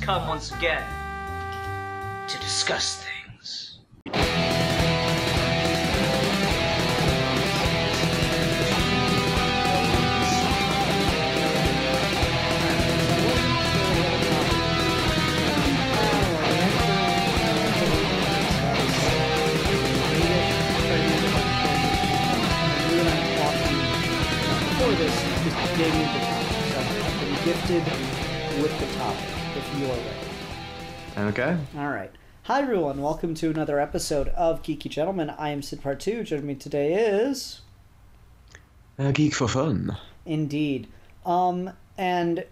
come once again to discuss things. This, been gifted with the topic, if you're ready. Okay. All right. Hi, everyone. Welcome to another episode of Geeky Gentlemen. I am Syd Part 2. Joining me today is. Uh, geek for fun. Indeed. Um, and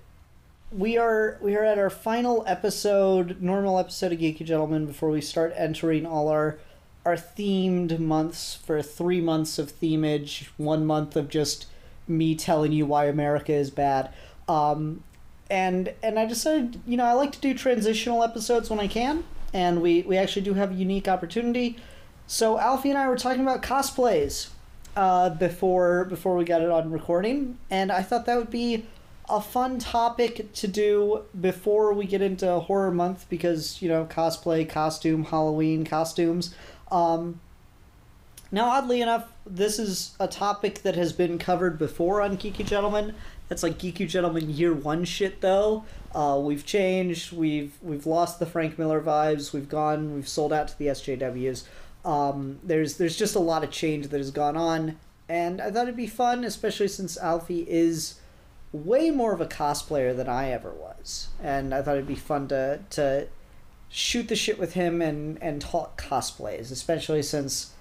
we are we are at our final episode, normal episode of Geeky Gentlemen, before we start entering all our our themed months for three months of themage, one month of just me telling you why America is bad. Um, and and I decided, you know, I like to do transitional episodes when I can, and we we actually do have a unique opportunity. So Alfie and I were talking about cosplays uh, before before we got it on recording, and I thought that would be a fun topic to do before we get into horror month because you know cosplay, costume, Halloween costumes. Um, now, oddly enough, this is a topic that has been covered before on Geeky Gentlemen. That's like Geeky Gentleman Year One shit, though. Uh, we've changed. We've we've lost the Frank Miller vibes. We've gone. We've sold out to the SJWs. Um, there's there's just a lot of change that has gone on, and I thought it'd be fun, especially since Alfie is way more of a cosplayer than I ever was, and I thought it'd be fun to to shoot the shit with him and and talk cosplays, especially since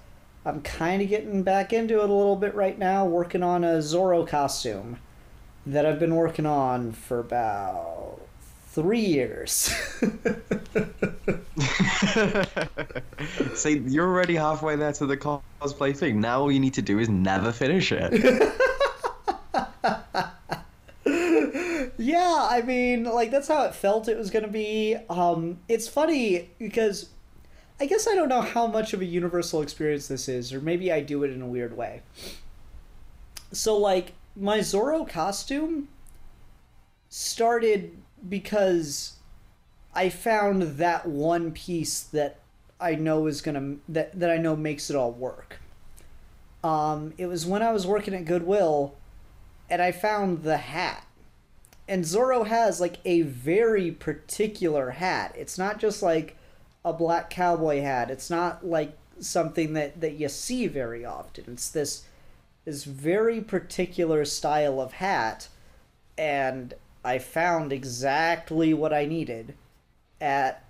I'm kind of getting back into it a little bit right now, working on a Zorro costume that I've been working on for about three years. See, you're already halfway there to the cosplay thing. Now all you need to do is never finish it. yeah, I mean, like that's how it felt it was gonna be. Um, it's funny because I guess I don't know how much of a universal experience this is, or maybe I do it in a weird way. So, like, my Zorro costume started because I found that one piece that I know is gonna that that I know makes it all work. Um, it was when I was working at Goodwill, and I found the hat. And Zorro has like a very particular hat. It's not just like a black cowboy hat. It's not like something that that you see very often. It's this this very particular style of hat and I found exactly what I needed at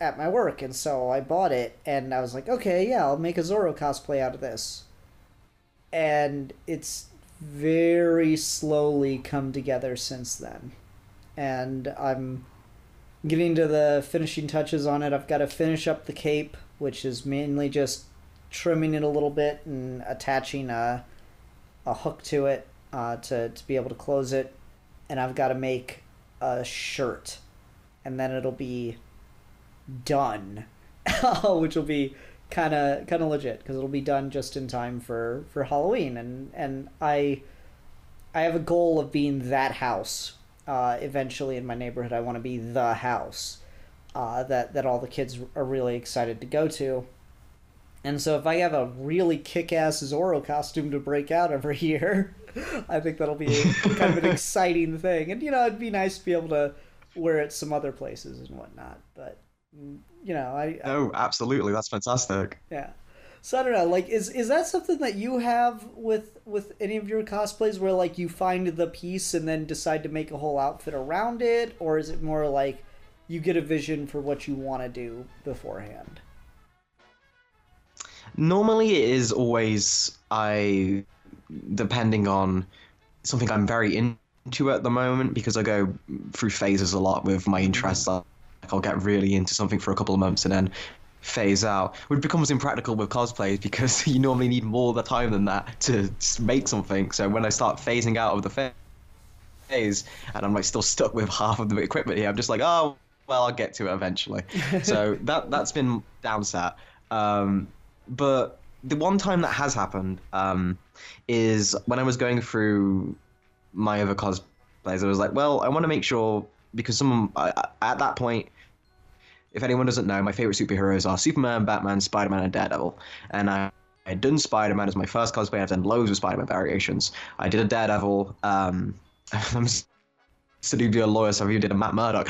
at my work and so I bought it and I was like, "Okay, yeah, I'll make a Zorro cosplay out of this." And it's very slowly come together since then. And I'm getting to the finishing touches on it. I've got to finish up the cape, which is mainly just trimming it a little bit and attaching a, a hook to it uh, to, to be able to close it. And I've got to make a shirt. And then it'll be done, which will be kind of kind of legit because it'll be done just in time for for Halloween. And and I I have a goal of being that house uh, eventually in my neighborhood. I want to be the house uh, that that all the kids are really excited to go to. And so if I have a really kick-ass Zorro costume to break out every year, I think that'll be kind of an exciting thing. And you know, it'd be nice to be able to wear it some other places and whatnot. But you know, I, I oh, absolutely. That's fantastic. yeah. So I don't know, like is is that something that you have with with any of your cosplays where like you find the piece and then decide to make a whole outfit around it or is it more like you get a vision for what you want to do beforehand? Normally, it is always I, depending on something I'm very into at the moment, because I go through phases a lot with my interests. Like I'll get really into something for a couple of months and then phase out, which becomes impractical with cosplays because you normally need more of the time than that to make something. So when I start phasing out of the phase and I'm like still stuck with half of the equipment here, I'm just like, oh, well, I'll get to it eventually. so that that's been downsat. Um, but the one time that has happened um, is when I was going through my other cosplays. I was like, well, I want to make sure because some at that point, if anyone doesn't know, my favorite superheroes are Superman, Batman, Spider Man, and Daredevil. And I I had done Spider Man as my first cosplay. I've done loads of Spider Man variations. I did a Daredevil. Um, I'm to be a lawyer, so I did a Matt Murdock.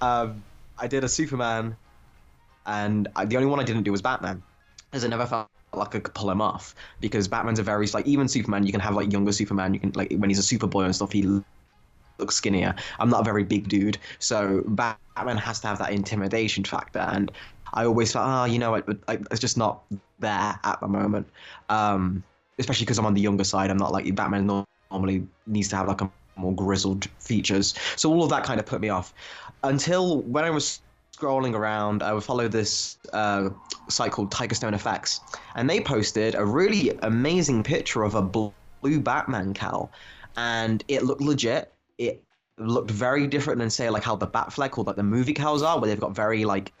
um, I did a Superman, and I, the only one I didn't do was Batman, because I never felt like I could pull him off because Batman's a very like even Superman you can have like younger Superman you can like when he's a Superboy and stuff he looks skinnier. I'm not a very big dude, so Batman has to have that intimidation factor, and I always felt, oh, you know, it, it, it's just not there at the moment. Um, especially because I'm on the younger side. I'm not like Batman normally needs to have like a more grizzled features. So all of that kind of put me off until when I was scrolling around, I would follow this uh, site called Tiger Stone Effects, and they posted a really amazing picture of a blue Batman cowl, and it looked legit. It looked very different than say like how the Batfleck or like the movie cowls are, where they've got very like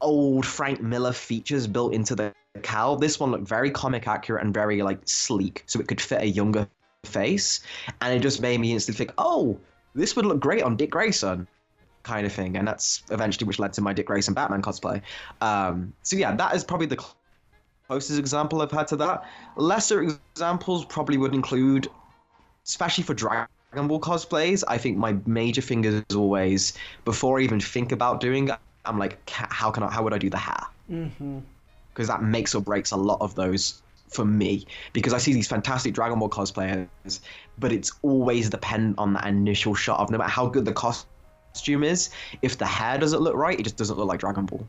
old Frank Miller features built into the cowl. This one looked very comic accurate and very like sleek, so it could fit a younger face, and it just made me instantly think, oh, this would look great on Dick Grayson, kind of thing, and that's eventually which led to my Dick Grayson Batman cosplay. Um, so yeah, that is probably the closest example I've had to that. Lesser examples probably would include, especially for Dragon Ball cosplays. I think my major thing is always before I even think about doing it, I'm like, how can I? How would I do the hair? Mm-hmm. Because that makes or breaks a lot of those for me because I see these fantastic Dragon Ball cosplayers, but it's always dependent on that initial shot of no matter how good the costume is, if the hair doesn't look right, it just doesn't look like Dragon Ball.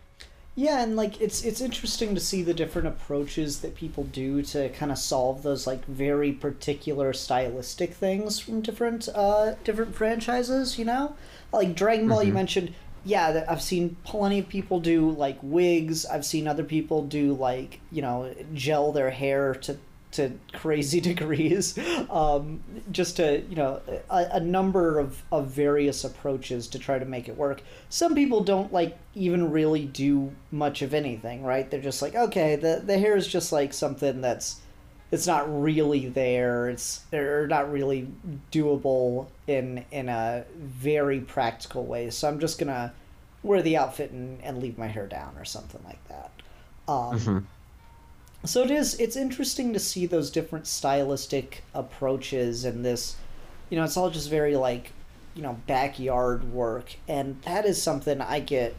Yeah, and like it's it's interesting to see the different approaches that people do to kind of solve those like very particular stylistic things from different uh different franchises, you know? Like Dragon Ball mm-hmm. you mentioned yeah, I've seen plenty of people do like wigs. I've seen other people do like you know gel their hair to to crazy degrees, um, just to you know a, a, number of, of various approaches to try to make it work. Some people don't like even really do much of anything, right? They're just like, okay, the the hair is just like something that's it's not really there. It's or not really doable in in a very practical way. So I'm just gonna wear the outfit and, and leave my hair down or something like that. Um, mm-hmm. So it is. It's interesting to see those different stylistic approaches and this. You know, it's all just very like, you know, backyard work, and that is something I get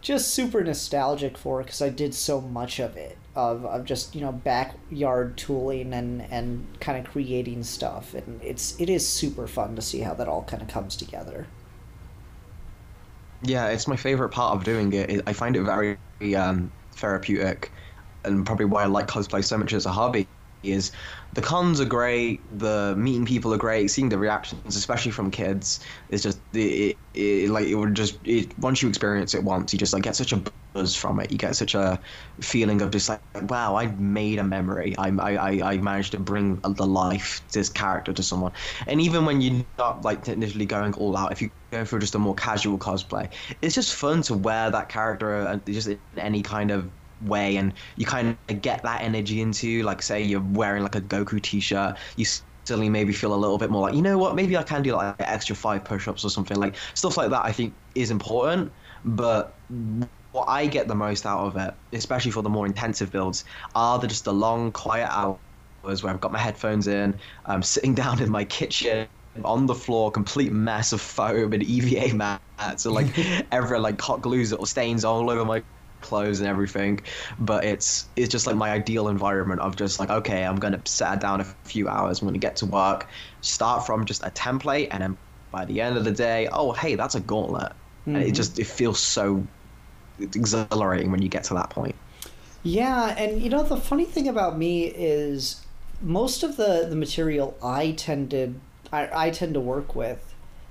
just super nostalgic for because I did so much of it of, of just you know backyard tooling and and kind of creating stuff and it's it is super fun to see how that all kind of comes together yeah it's my favorite part of doing it i find it very um, therapeutic and probably why i like cosplay so much as a hobby is the cons are great, the meeting people are great, seeing the reactions, especially from kids, is just it, it, like it would just it once you experience it once, you just like get such a buzz from it. You get such a feeling of just like wow, I made a memory. I I I managed to bring the life this character to someone. And even when you're not like initially going all out, if you go for just a more casual cosplay, it's just fun to wear that character and just in any kind of way and you kind of get that energy into like say you're wearing like a goku t-shirt you suddenly maybe feel a little bit more like you know what? Maybe i can do like extra five push-ups or something. Like stuff like that i think is important but what i get the most out of it especially for the more intensive builds are the just the long quiet hours where i've got my headphones in i'm sitting down in my kitchen on the floor, complete mess of foam and EVA mats, and like every like hot glues or stains all over my clothes and everything but it's it's just like my ideal environment of just like okay i'm gonna sit down a few hours i'm gonna get to work start from just a template and then by the end of the day oh hey that's a gauntlet mm-hmm. and it mm-hmm. just it feels so exhilarating when you get to that point yeah and you know the funny thing about me is most of the the material i tended I, I tend to work with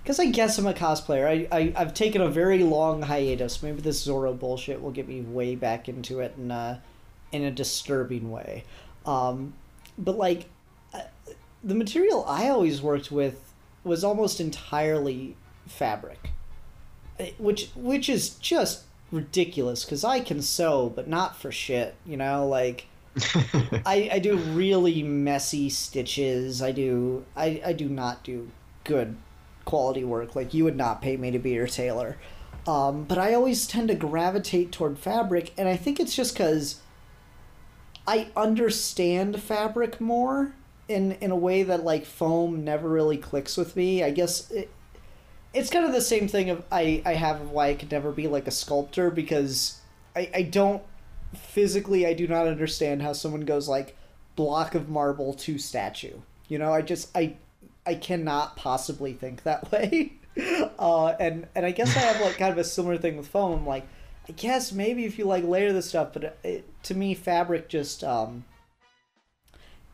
because I guess I'm a cosplayer. I, I I've taken a very long hiatus. Maybe this Zorro bullshit will get me way back into it in a in a disturbing way. Um, but like uh, the material I always worked with was almost entirely fabric, which which is just ridiculous because I can sew, but not for shit. You know, like. I, I do really messy stitches. I do I, I do not do good quality work. Like you would not pay me to be your tailor. Um, but I always tend to gravitate toward fabric, and I think it's just because I understand fabric more in in a way that like foam never really clicks with me. I guess it, it's kind of the same thing of I I have why I could never be like a sculptor because I I don't physically I do not understand how someone goes like block of marble to statue. You know, I just I I cannot possibly think that way. Uh, and and I guess I have like kind of a similar thing with foam. Like, I guess maybe if you like layer the stuff, but it, to me, fabric just um,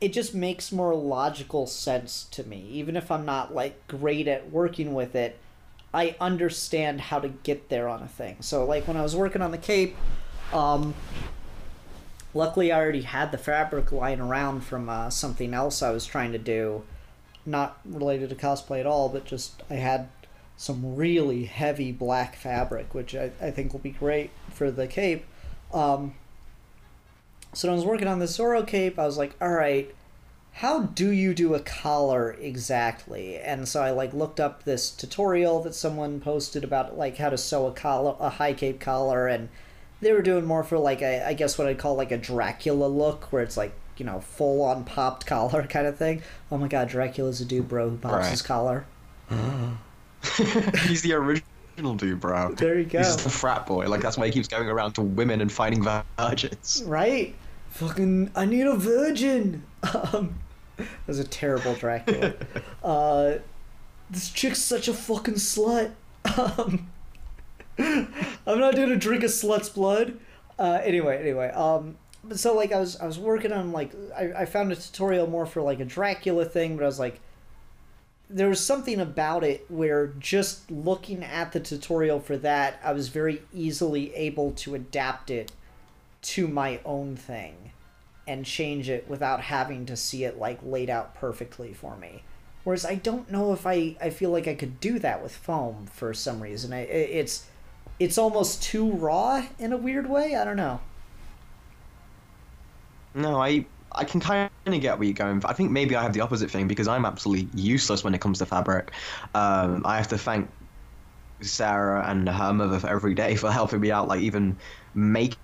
it just makes more logical sense to me. Even if I'm not like great at working with it, I understand how to get there on a thing. So like when I was working on the cape, um, luckily I already had the fabric lying around from uh, something else I was trying to do, not related to cosplay at all, but just I had some really heavy black fabric, which I, I think will be great for the cape. Um, so when I was working on the Zorro cape, I was like, all right, how do you do a collar exactly? And so I like looked up this tutorial that someone posted about like how to sew a collar, a high cape collar, and they were doing more for like a, I guess what I'd call like a Dracula look, where it's like you know full on popped collar kind of thing. Oh my god, Dracula's a dude, bro, who pops Right. his collar. He's the original dude, bro. There you go. He's the frat boy. Like that's why he keeps going around to women and fighting virgins. Right? Fucking, I need a virgin. Um, that was a terrible Dracula. uh, this chick's such a fucking slut. Um, I'm not gonna drink a slut's blood. Uh, anyway, anyway. Um, but so like I was I was working on like I, I found a tutorial more for like a Dracula thing, but I was like there was something about it where just looking at the tutorial for that, I was very easily able to adapt it to my own thing and change it without having to see it like laid out perfectly for me. Whereas I don't know if I, I feel like I could do that with foam for some reason. I, it's it's almost too raw in a weird way. I don't know. No, I I can kind of get where you're going. I think maybe I have the opposite thing because I'm absolutely useless when it comes to fabric. Um, I have to thank Sarah and her mother every day for helping me out, like even making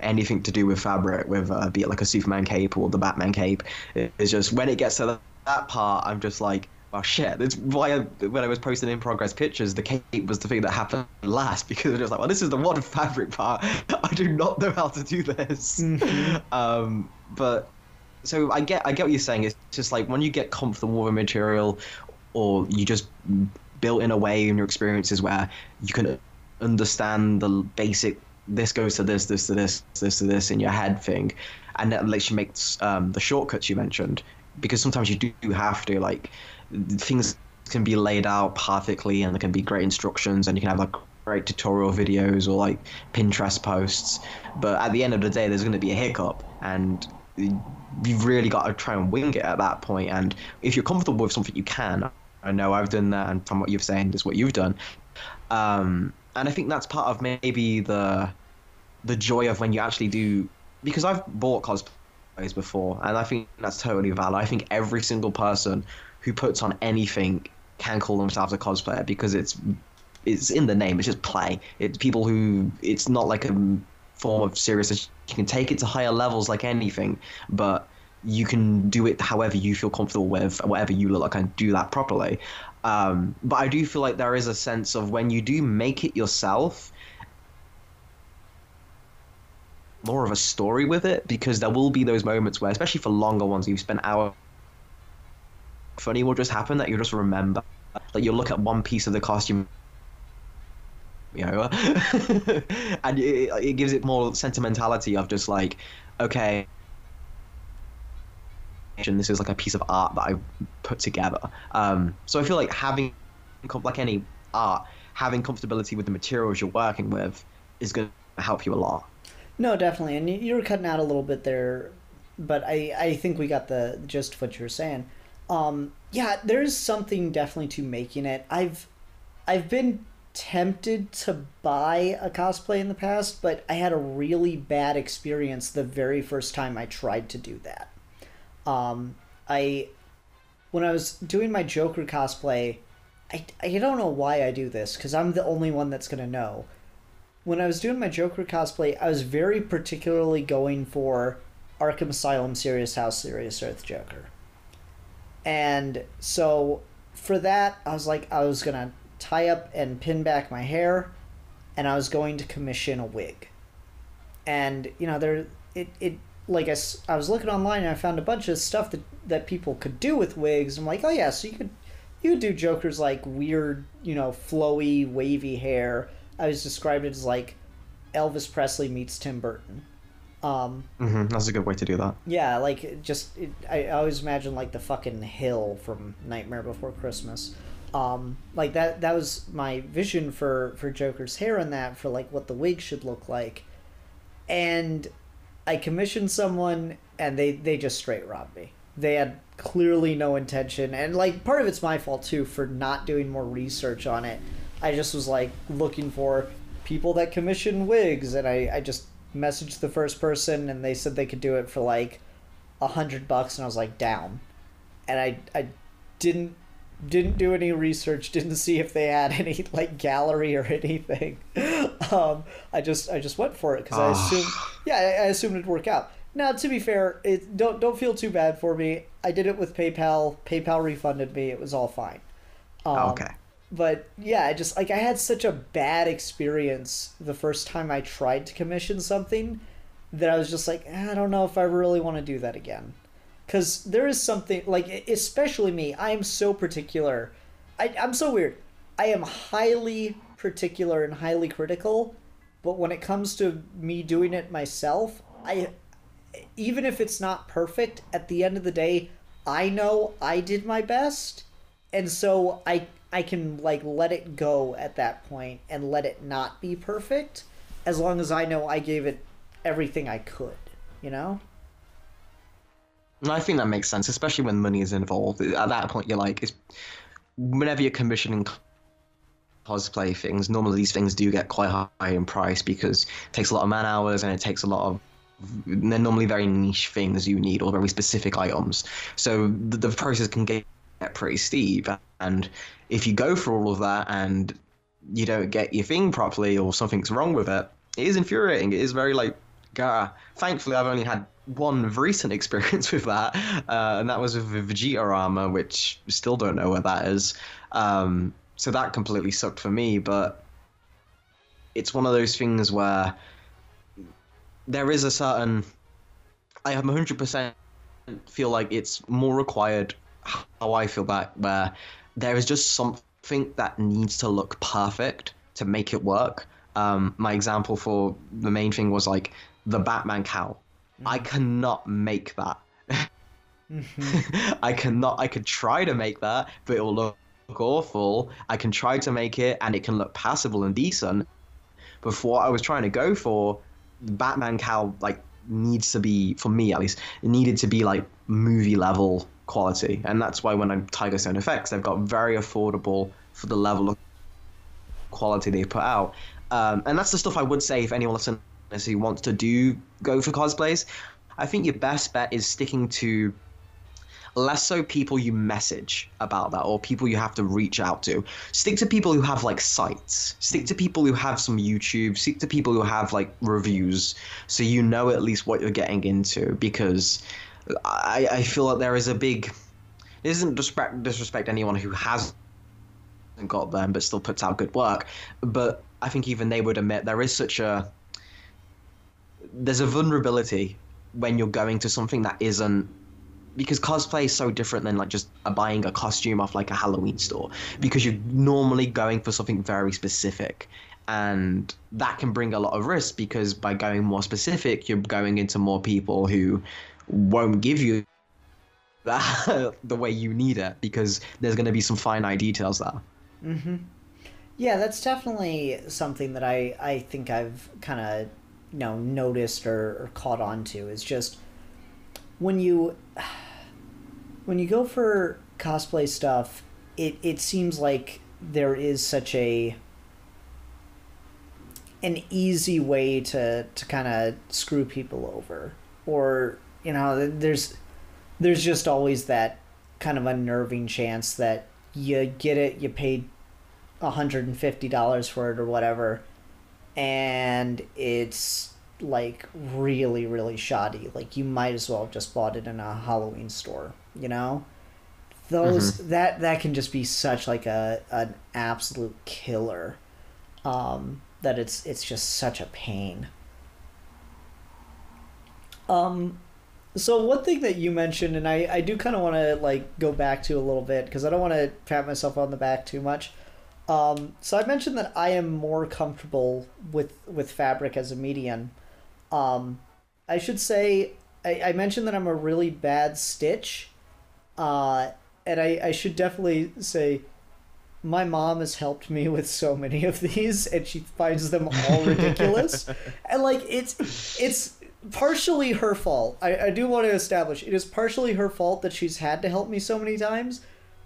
anything to do with fabric, with uh, be it like a Superman cape or the Batman cape. It's just when it gets to that part, I'm just like. Oh shit! It's why I, when I was posting in progress pictures, the cape was the thing that happened last because it was like, well, this is the one fabric part. I do not know how to do this. Um, but so I get I get what you're saying. It's just like when you get comfortable with a material, or you just built in a way in your experiences where you can understand the basic this goes to this, this to this, this to this in your head thing, and that lets you make um, the shortcuts you mentioned. Because sometimes you do have to like things can be laid out perfectly, and there can be great instructions, and you can have like great tutorial videos or like Pinterest posts. But at the end of the day, there's going to be a hiccup, and you've really got to try and wing it at that point. And if you're comfortable with something, you can. I know I've done that, and from what you've saying, is what you've done. Um, and I think that's part of maybe the the joy of when you actually do. Because I've bought cosplays before, and I think that's totally valid. I think every single person who puts on anything can call themselves a cosplayer because it's it's in the name. It's just play. It's people who it's not like a form of seriousness. You can take it to higher levels like anything, but you can do it however you feel comfortable with, whatever you look like, and do that properly. Um, but I do feel like there is a sense of when you do make it yourself, more of a story with it because there will be those moments where, especially for longer ones, you've spent hours. Funny will just happen that you'll just remember. Like you'll look at one piece of the costume you know and it, it gives it more sentimentality of just like okay and this is like a piece of art that i put together um, so i feel like having like any art having comfortability with the materials you're working with is going to help you a lot No, definitely, and you- were cutting out a little bit there, but I I think we got the gist of what you were saying. Um, yeah, there's something definitely to making it. I've I've been tempted to buy a cosplay in the past, but I had a really bad experience the very first time I tried to do that. Um, I when I was doing my Joker cosplay, I, I don't know why I do this because I'm the only one that's gonna know. When I was doing my Joker cosplay, I was very particularly going for Arkham Asylum, Serious House, Serious Earth Joker. And so for that, I was like, I was gonna tie up and pin back my hair, and I was going to commission a wig. And you know, there it it like I, I was looking online and I found a bunch of stuff that that people could do with wigs. I'm like, oh yeah, so you could you could do Joker's like weird, you know, flowy, wavy hair. I was described it as like Elvis Presley meets Tim Burton. Um, hmm That's a good way to do that. yeah, like just it, I, I always imagine like the fucking hill from Nightmare Before Christmas. Um, like that that was my vision for for Joker's hair and that for like what the wig should look like. And I commissioned someone and they they just straight robbed me. They had clearly no intention and like part of it's my fault too for not doing more research on it. I just was like looking for people that commission wigs and I, I just messaged the first person and they said they could do it for like a hundred bucks and I was like down. And I I didn't didn't do any research, didn't see if they had any like gallery or anything. Um, I just I just went for it because I Ah. assumed yeah I, I assumed it'd work out. Now to be fair, it don't don't feel too bad for me. I did it with PayPal. PayPal refunded me. It was all fine. Um, okay. But yeah, I just like I had such a bad experience the first time I tried to commission something that I was just like, "Eh, I don't know if I really want to do that again. Cuz there is something like especially me, I am so particular. I I'm so weird. I am highly particular and highly critical, but when it comes to me doing it myself, I even if it's not perfect, at the end of the day, I know I did my best, and so I I can like let it go at that point and let it not be perfect, as long as I know I gave it everything I could. You know? I think that makes sense, especially when money is involved. At that point, you're like, it's, whenever you're commissioning cosplay things, normally these things do get quite high in price because it takes a lot of man hours and it takes a lot of. They're normally very niche things you need or very specific items. So the, the process can get pretty steep. And if you go for all of that and you don't get your thing properly or something's wrong with it, it is infuriating. It is very like, gah. Thankfully, I've only had one recent experience with that, uh, and that was with Vegeta armor, which still don't know what that is. Um, so that completely sucked for me. But it's one of those things where there is a certain. I have 100% feel like it's more required how I feel that where there is just something that needs to look perfect to make it work. Um, my example for the main thing was like the Batman cowl. I cannot make that. I cannot. I could try to make that, but it will look awful. I can try to make it, and it can look passable and decent. But for what I was trying to go for, the Batman cowl, like needs to be, for me at least, it needed to be like movie level quality, and that's why when I'm Tiger Stone Effects, they've got very affordable for the level of quality they put out. Um, and that's the stuff I would say if anyone listening wants to do go for cosplays. I think your best bet is sticking to less so people you message about that or people you have to reach out to. Stick to people who have like sites. Stick to people who have some YouTube. Stick to people who have like reviews so you know at least what you're getting into because I, I feel that there is a big. It isn't disrespect, disrespect anyone who hasn't got them but still puts out good work. But I think even they would admit there is such a there's a vulnerability when you're going to something that isn't because cosplay is so different than like just buying a costume off like a Halloween store because you're normally going for something very specific and that can bring a lot of risk because by going more specific you're going into more people who won't give you that the way you need it because there's going to be some finite details there. Mm-hmm. Yeah, that's definitely something that I, I think I've kind of you know noticed or, or caught on to is just when you when you go for cosplay stuff, it, it seems like there is such a an easy way to, to kind of screw people over or you know there's there's just always that kind of unnerving chance that you get it, you paid $150 for it or whatever, and it's like really, really shoddy. Like you might as well have just bought it in a Halloween store, you know? Those that that can just be such like a an absolute killer. Um, that it's it's just such a pain. Um, so one thing that you mentioned, and I, I do kind of want to like go back to a little bit because I don't want to pat myself on the back too much. Um, so I mentioned that I am more comfortable with with fabric as a medium. Um, I should say I, I mentioned that I'm a really bad stitch, uh, and I, I should definitely say my mom has helped me with so many of these and she finds them all ridiculous and like it's it's partially her fault I, I do want to establish it is partially her fault that she's had to help me so many times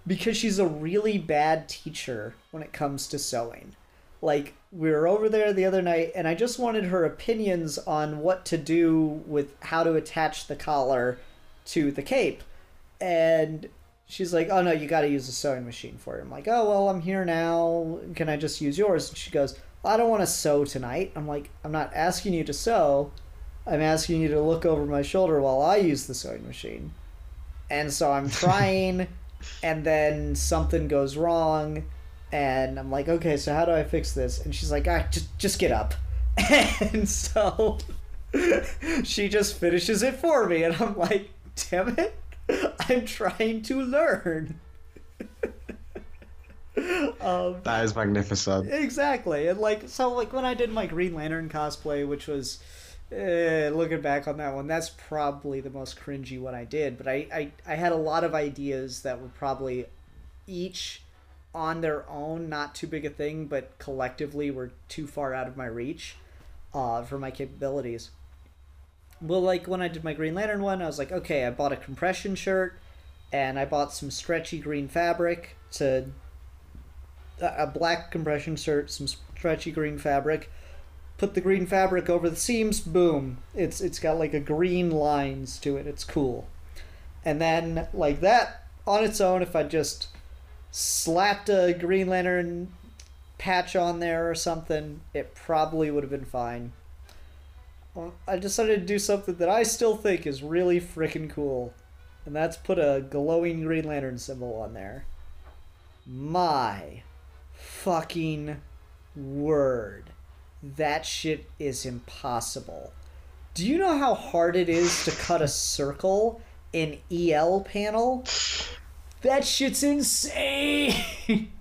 because she's a really bad teacher when it comes to sewing like we were over there the other night and i just wanted her opinions on what to do with how to attach the collar to the cape and she's like, "Oh no, you got to use a sewing machine for it." I'm like, "Oh well, I'm here now. Can I just use yours?" And she goes, "I don't want to sew tonight." I'm like, "I'm not asking you to sew. I'm asking you to look over my shoulder while I use the sewing machine." And so I'm trying, and then something goes wrong, and I'm like, "Okay, so how do I fix this?" And she's like, "Ah, just just get up." And so she just finishes it for me, and I'm like, "Damn it." I'm trying to learn. um, That is magnificent. exactly, and like so, like when I did my Green Lantern cosplay, which was eh, looking back on that one, that's probably the most cringy one I did. But I, I, I had a lot of ideas that were probably each on their own not too big a thing, but collectively were too far out of my reach uh, for my capabilities well like when i did my green lantern one i was like okay i bought a compression shirt and i bought some stretchy green fabric to a black compression shirt some stretchy green fabric put the green fabric over the seams boom it's it's got like a green lines to it it's cool and then like that on its own if i just slapped a green lantern patch on there or something it probably would have been fine I decided to do something that I still think is really freaking cool, and that's put a glowing Green Lantern symbol on there. My fucking word. That shit is impossible. Do you know how hard it is to cut a circle in EL panel? That shit's insane!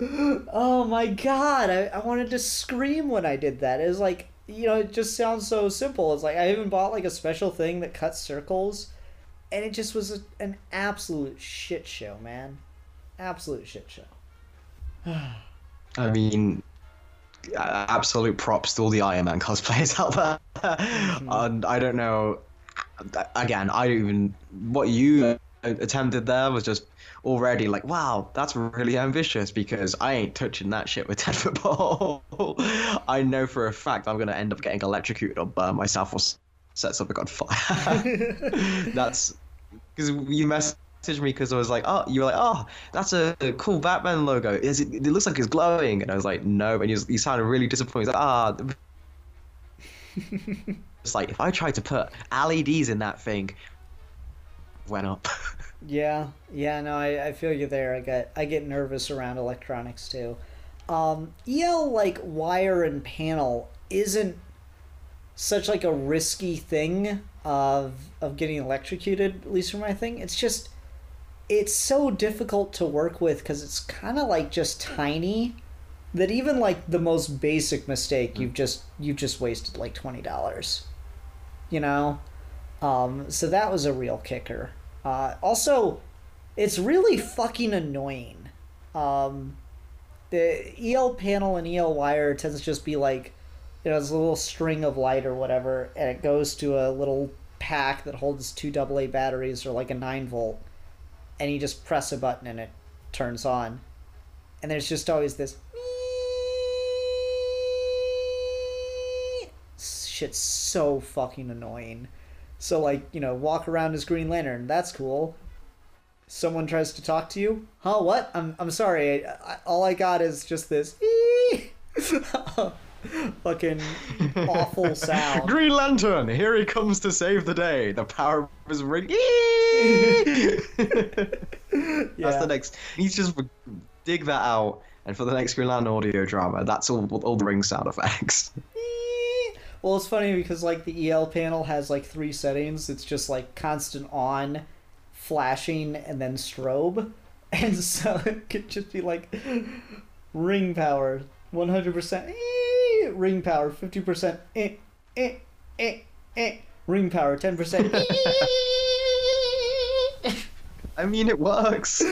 oh my god, I, I wanted to scream when I did that. It was like, you know, it just sounds so simple. It's like I even bought like a special thing that cuts circles, and it just was a, an absolute shit show, man. Absolute shit show. I mean, absolute props to all the Iron Man cosplayers out there. Mm-hmm. and I don't know. Again, I don't even. What you attempted there was just already like, wow, that's really ambitious because I ain't touching that shit with 10 foot pole. I know for a fact I'm going to end up getting electrocuted or burn myself or set something on fire. that's because you messaged me because I was like, oh, you were like, oh, that's a, cool Batman logo. Is it, it looks like it's glowing. And I was like, no. And you, you sounded really disappointed. Like, ah. it's like, if I tried to put LEDs in that thing, went up. Yeah, yeah, no, I, I feel you there. I get I get nervous around electronics too. Um, EL like wire and panel isn't such like a risky thing of of getting electrocuted, at least for my thing. It's just it's so difficult to work with because it's kind of like just tiny that even like the most basic mistake you've just you've just wasted like twenty dollars. You know, um, so that was a real kicker. Uh, also, it's really fucking annoying. Um, the EL panel and EL wire tends to just be like, you know, it's a little string of light or whatever, and it goes to a little pack that holds two AA batteries or like a 9 volt, and you just press a button and it turns on. And there's just always this. Shit's so fucking annoying. So like, you know, walk around as Green Lantern, that's cool. someone tries to talk to you. Huh? What? I'm I'm sorry. I, I, all I got is just this fucking awful sound. Green Lantern, here he comes to save the day. The power his ring. That's the next. He's just dig that out, and for the next Green Lantern audio drama, that's all all the ring sound effects. Well, it's funny because like the EL panel has like three settings. It's just like constant on, flashing, and then strobe, and so it could just be like ring power, one hundred percent ring power, fifty percent eh eh eh eh ring power, ten percent. I mean, it works.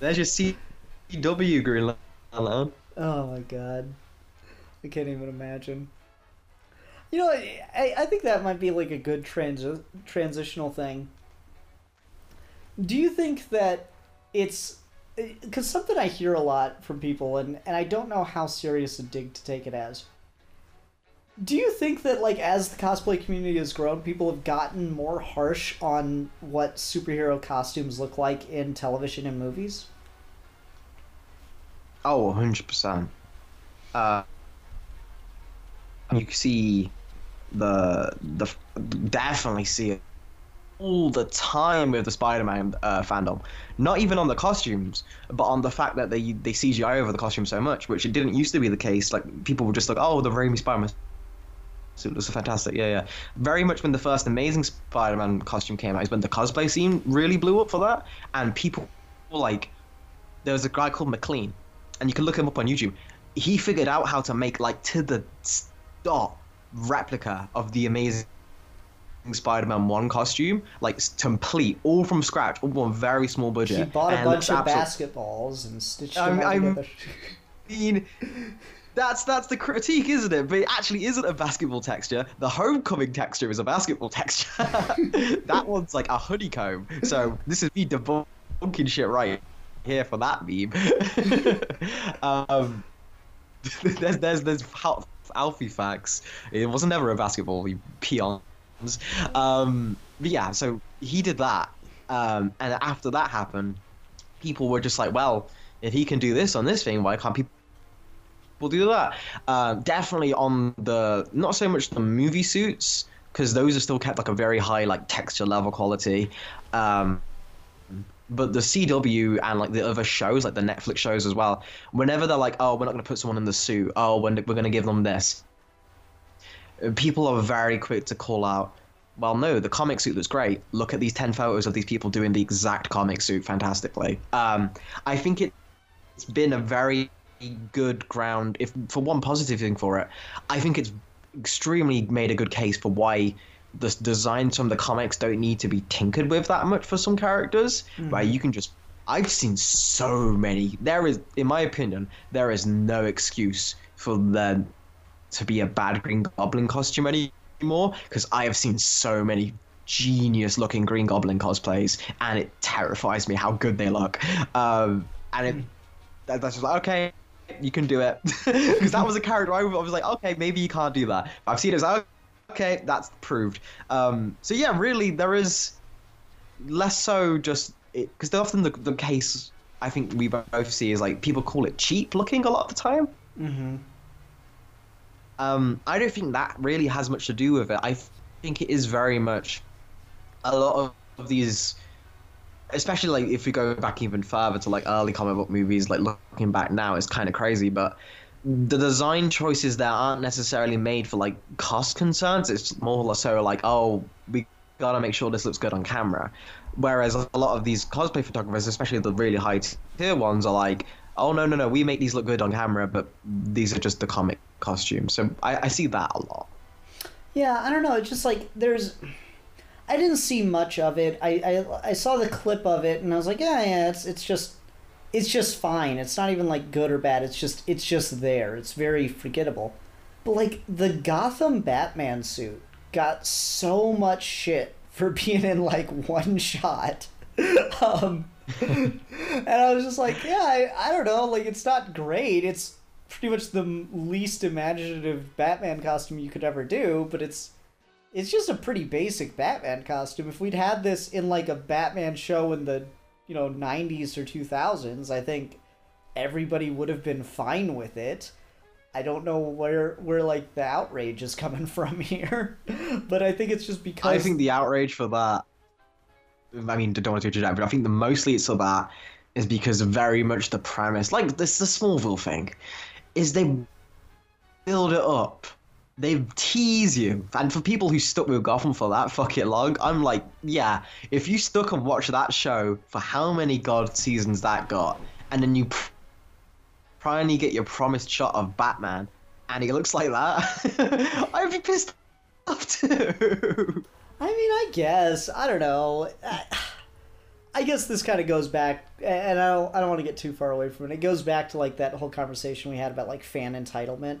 There's your CW Green Lantern. Oh my god. I can't even imagine. You know, I, I think that might be like a good transi- transitional thing. Do you think that it's. Because something I hear a lot from people, and, and I don't know how serious a dig to take it as. Do you think that, like, as the cosplay community has grown, people have gotten more harsh on what superhero costumes look like in television and movies? Oh, 100%. Uh, you see the the definitely see it all the time with the Spider-Man uh, fandom. Not even on the costumes, but on the fact that they they CGI over the costume so much, which it didn't used to be the case. Like people were just like, "Oh, the Raimi Spider-Man suit was fantastic." Yeah, yeah. Very much when the first Amazing Spider-Man costume came out is when the cosplay scene really blew up for that, and people were like, there was a guy called McLean, and you can look him up on YouTube. He figured out how to make like to the dot replica of the Amazing Spider-Man one costume, like complete, all from scratch, all on a very small budget. He bought a bunch of absolute- basketballs and stitched them I'm- together. mean, that's that's the critique, isn't it? But it actually isn't a basketball texture. The homecoming texture is a basketball texture. that one's like a honeycomb. So this is me debunking shit right here for that meme. um, there's there's there's Al- Alfie facts. It wasn't ever a basketball. You peons. Um, but yeah, so he did that, um, and after that happened, people were just like, well, if he can do this on this thing, why can't people do that? Uh, definitely on the not so much the movie suits because those are still kept like a very high like texture level quality. Um, but the CW and like the other shows, like the Netflix shows as well, whenever they're like, oh, we're not going to put someone in the suit, oh, we're, we're going to give them this, people are very quick to call out, well, no, the comic suit looks great. Look at these 10 photos of these people doing the exact comic suit fantastically. Um, I think it, it's been a very good ground, if for one positive thing for it, I think it's extremely made a good case for why the designs from the comics don't need to be tinkered with that much for some characters, where you can just. I've seen so many. There is, in my opinion, there is no excuse for there to be a bad Green Goblin costume anymore because I have seen so many genius looking Green Goblin cosplays, and it terrifies me how good they look. Um, and it, that, that's just like okay, you can do it because that was a character I was like okay, maybe you can't do that. I've seen it. It's like, okay, that's proved. Um, so yeah, really, there is less so just because often the the case I think we both see is like people call it cheap looking a lot of the time. Mm-hmm. Um, I don't think that really has much to do with it. I think it is very much a lot of, these, especially like if we go back even further to like early comic book movies. Like looking back now, it's kind of crazy, but the design choices there aren't necessarily made for like cost concerns. It's more or so like, oh, we gotta make sure this looks good on camera. Whereas a lot of these cosplay photographers, especially the really high tier ones, are like, oh no no no, we make these look good on camera, but these are just the comic costumes. So I, I see that a lot. Yeah, I don't know. It's just like there's. I didn't see much of it. I, I I saw the clip of it and I was like, yeah, yeah, it's it's just it's just fine. It's not even like good or bad. It's just it's just there. It's very forgettable. But like the Gotham Batman suit got so much shit for being in like one shot. um, and I was just like, yeah, I, I don't know. Like it's not great. It's pretty much the least imaginative Batman costume you could ever do, but it's it's just a pretty basic Batman costume. If we'd had this in like a Batman show in the you know 90s or 2000s, I think everybody would have been fine with it. I don't know where where like the outrage is coming from here, but I think it's just because I think the outrage for that. I mean, don't want to judge but I think the mostly it's for that is because very much the premise, like this, the Smallville thing, is they build it up. They tease you, and for people who stuck with Gotham for that fucking long, I'm like, yeah, if you stuck and watched that show for how many god seasons that got, and then you pr- finally get your promised shot of Batman, and he looks like that, I'd be pissed off too. I mean, I guess I don't know. I guess this kind of goes back, and I don't, I don't want to get too far away from it. It goes back to like that whole conversation we had about like fan entitlement,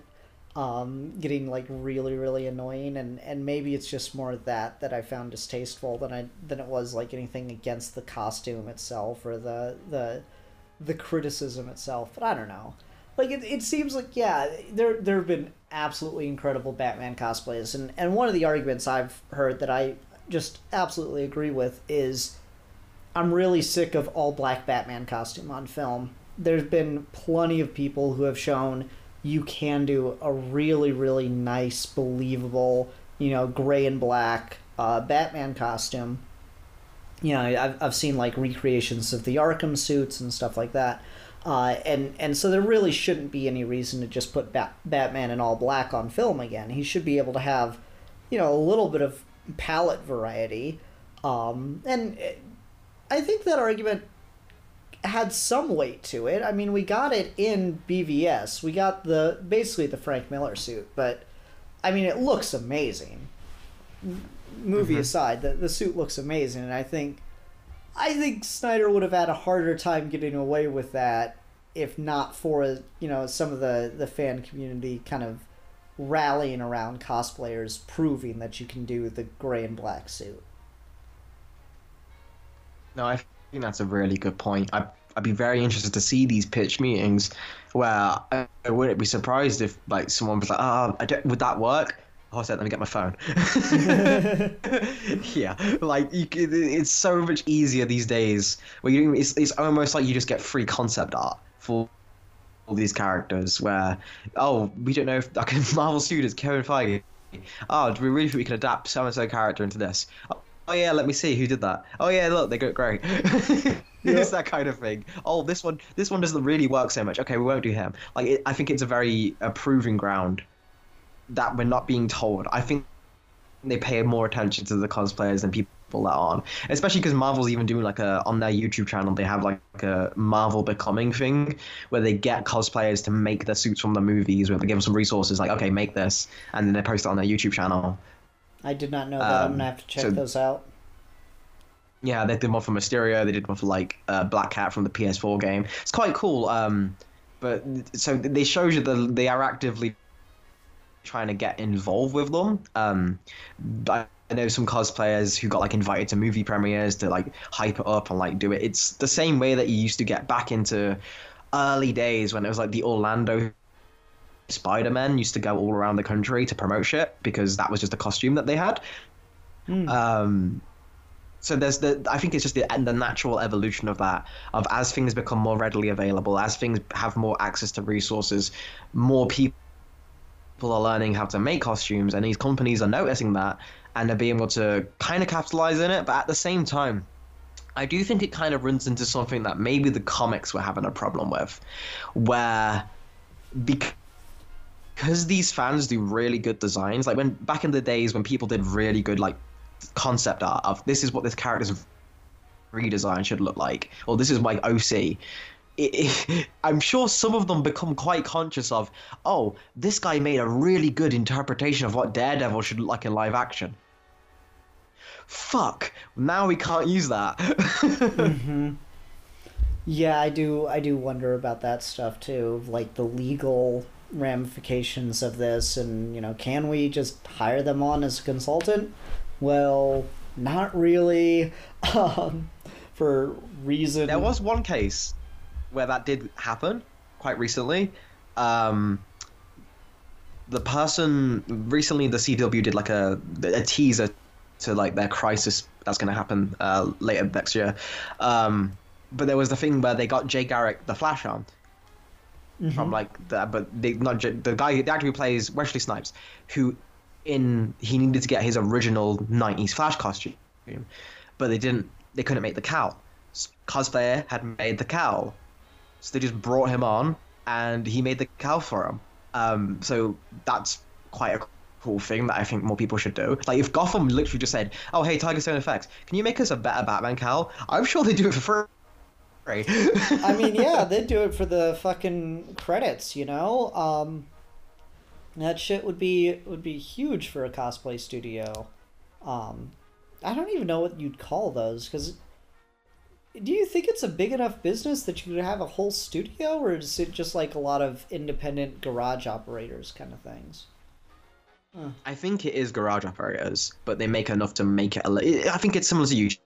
um, getting like really, really annoying, and and maybe it's just more that that I found distasteful than I than it was like anything against the costume itself or the the the criticism itself. But I don't know. Like it, it seems like yeah, there there have been absolutely incredible Batman cosplays, and and one of the arguments I've heard that I just absolutely agree with is I'm really sick of all black Batman costume on film. There's been plenty of people who have shown you can do a really, really nice, believable, you know, gray and black uh, Batman costume. You know, I've, I've seen like recreations of the Arkham suits and stuff like that. Uh, and and so there really shouldn't be any reason to just put Bat- Batman in all black on film again. He should be able to have, you know, a little bit of palette variety. Um, and I think that argument had some weight to it. I mean, we got it in BVS. We got the basically the Frank Miller suit, but I mean, it looks amazing. Movie Mhm. aside, the the suit looks amazing, and I think I think Snyder would have had a harder time getting away with that if not for you know some of the the fan community kind of rallying around cosplayers proving that you can do the gray and black suit. No, I think that's a really good point. I, I'd be very interested to see these pitch meetings where I, I wouldn't be surprised if like someone was like, "Ah, I would that work?" Oh, said, let me get my phone. yeah, like you, it's so much easier these days. Where you, it's, it's almost like you just get free concept art for all these characters. Where, oh, we don't know if like Marvel Studios, Kevin Feige. Oh, do we really think we can adapt so and so character into this? Oh Oh, yeah, let me see who did that. Oh yeah, look, they got great. it's that kind of thing. Oh, this one, this one doesn't really work so much. Okay, we won't do him. Like, it, I think it's a very a proving ground that we're not being told. I think they pay more attention to the cosplayers than people that aren't. Especially because Marvel's even doing like a on their YouTube channel, they have like a Marvel becoming thing where they get cosplayers to make their suits from the movies, where they give them some resources, like okay, make this, and then they post it on their YouTube channel. I did not know that. I'm Um, gonna have to check so- those out. Yeah, they did one for Mysterio. They did one for like uh, Black Cat from the PS4 game. It's quite cool. Um, but so they show you that they are actively trying to get involved with them. Um, but I know some cosplayers who got like invited to movie premieres to like hype it up and like do it. It's the same way that you used to get back into early days when it was like the Orlando Spider-Man used to go all around the country to promote shit because that was just a costume that they had. Hmm. Um, so there's the I think it's just the the natural evolution of that of as things become more readily available, as things have more access to resources, more people are learning how to make costumes, and these companies are noticing that and they're being able to kind of capitalize in it. But at the same time, I do think it kind of runs into something that maybe the comics were having a problem with, where bec- because these fans do really good designs, like when back in the days when people did really good like concept art of this is what this character's redesign should look like, or this is my OC. It, it, I'm sure some of them become quite conscious of, oh, this guy made a really good interpretation of what Daredevil should look like in live action. Fuck! Now we can't use that. Mm-hmm. Yeah, I do. I do wonder about that stuff too, like the legal ramifications of this, and you know, can we just hire them on as a consultant? Well, not really, um, for reason. There was one case where that did happen quite recently. Um, the person recently, the CW did like a a teaser to like their crisis that's going to happen uh, later next year. Um, but there was the thing where they got Jay Garrick the Flash on from like the but they not the guy the actor who plays Wesley Snipes, who in he needed to get his original '90s Flash costume, but they didn't they couldn't make the cowl. Cosplayer had made the cowl, so they just brought him on and he made the cowl for him. Um, so that's quite a cool thing that I think more people should do. Like if Gotham literally just said, "Oh hey, Tiger Stone Effects, can you make us a better Batman cowl?" I'm sure they do it for free. I mean, yeah, they'd do it for the fucking credits, you know. Um, that shit would be would be huge for a cosplay studio. Um, I don't even know what you'd call those because. Do you think it's a big enough business that you could have a whole studio, or is it just like a lot of independent garage operators kind of things? I think it is garage operators, but they make enough to make it. A I think it's similar to YouTube.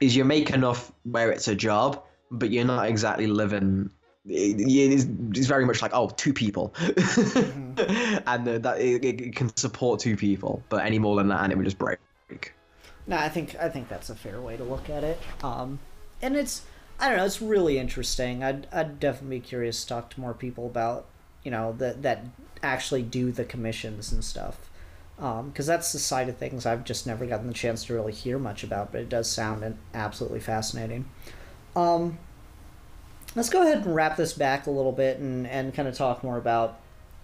Is you make enough where it's a job, but you're not exactly living. It, it is, it's very much like oh, two people, and uh, that it, it can support two people, but any more than that, and it would just break. No, I think I think that's a fair way to look at it. Um, and it's I don't know, it's really interesting. I'd I'd definitely be curious to talk to more people about you know that that actually do the commissions and stuff. Because that's the side of things I've just never gotten the chance to really hear much about, but it does sound absolutely fascinating. Um, let's go ahead and wrap this back a little bit and, and kind of talk more about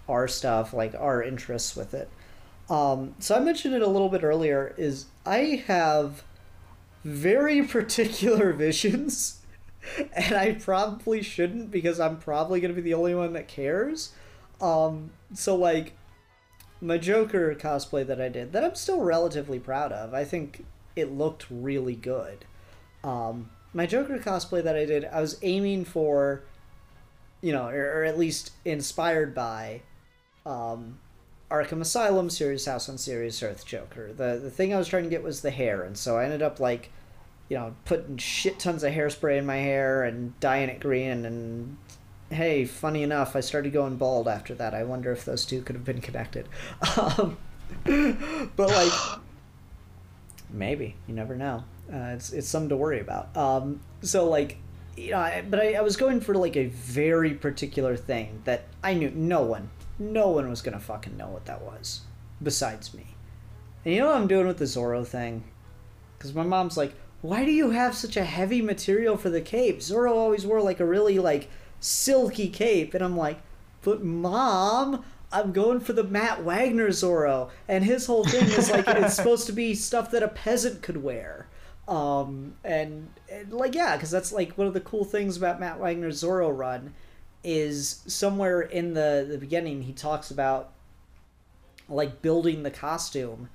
our stuff, like our interests with it. Um, so I mentioned it a little bit earlier. Is I have very particular visions, and I probably shouldn't because I'm probably gonna be the only one that cares. Um, so like my Joker cosplay that I did, that I'm still relatively proud of. I think it looked really good. Um, my Joker cosplay that I did, I was aiming for, you know, or, or at least inspired by, um, Arkham Asylum, Serious House on Serious Earth Joker. The the thing I was trying to get was the hair, and so I ended up like, you know, putting shit tons of hairspray in my hair and dyeing it green. And hey, funny enough, I started going bald after that. I wonder if those two could have been connected. Um, but like, maybe you never know. Uh, it's it's something to worry about. Um, so like, you know, I, but I, I was going for like a very particular thing that I knew no one, no one was gonna fucking know what that was, besides me. And you know what I'm doing with the Zorro thing? Because my mom's like, why do you have such a heavy material for the cape? Zorro always wore like a really like silky cape, and I'm like, but mom. I'm going for the Matt Wagner Zorro, and his whole thing is like it's supposed to be stuff that a peasant could wear um and, and like yeah because that's like one of the cool things about matt wagner's zorro run is somewhere in the the beginning he talks about like building the costume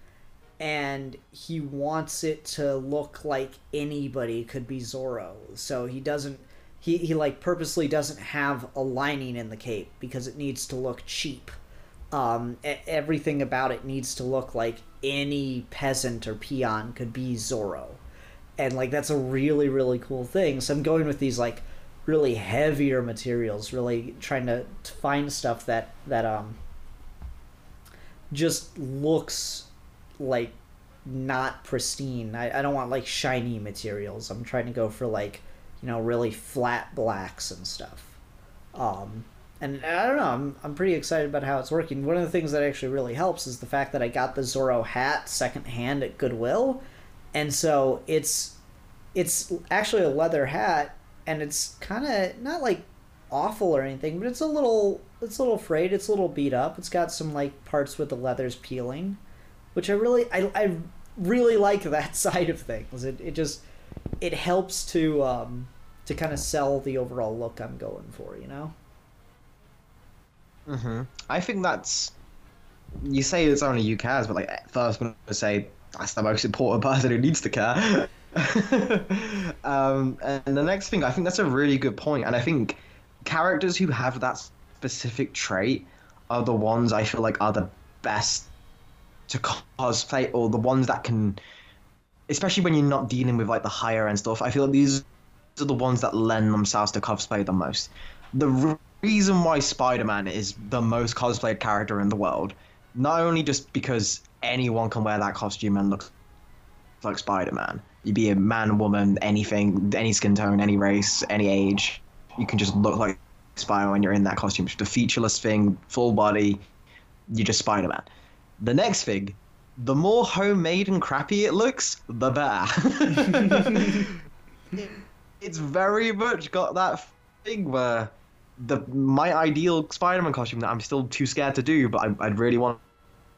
and he wants it to look like anybody could be zorro so he doesn't he, he like purposely doesn't have a lining in the cape because it needs to look cheap. Um, everything about it needs to look like any peasant or peon could be zorro. And like that's a really really cool thing. So i'm going with these like really heavier materials really trying to, to find stuff that that um just looks like not pristine. I, I don't want like shiny materials. I'm trying to go for like you know really flat blacks and stuff. Um and i don't know i'm, I'm pretty excited about how it's working. One of the things that actually really helps is the fact that i got the zorro hat secondhand at goodwill. And so it's it's actually a leather hat and it's kind of not like awful or anything but it's a little it's a little frayed it's a little beat up. It's got some like parts with the leather's peeling which i really i, I really like that side of things. It, it just it helps to um to kind of sell the overall look i'm going for you know hmm I think that's. You say it's only you cares, but like first I'm gonna say that's the most important person who needs to care. um, and the next thing, I think that's a really good point, and I think characters who have that specific trait are the ones I feel like are the best to cosplay, or the ones that can, especially when you're not dealing with like the higher end stuff. I feel like these are the ones that lend themselves to cosplay the most. The reason why Spider-Man is the most cosplayed character in the world, not only just because anyone can wear that costume and look like Spider-Man, You be a man, woman, anything, any skin tone, any race, any age. You can just look like Spider Man when you're in that costume. Just a featureless thing, full body. You're just Spider Man. The next thing, the more homemade and crappy it looks, the better. it's very much got that thing where the my ideal Spider-Man costume that I'm still too scared to do, but I, I'd really want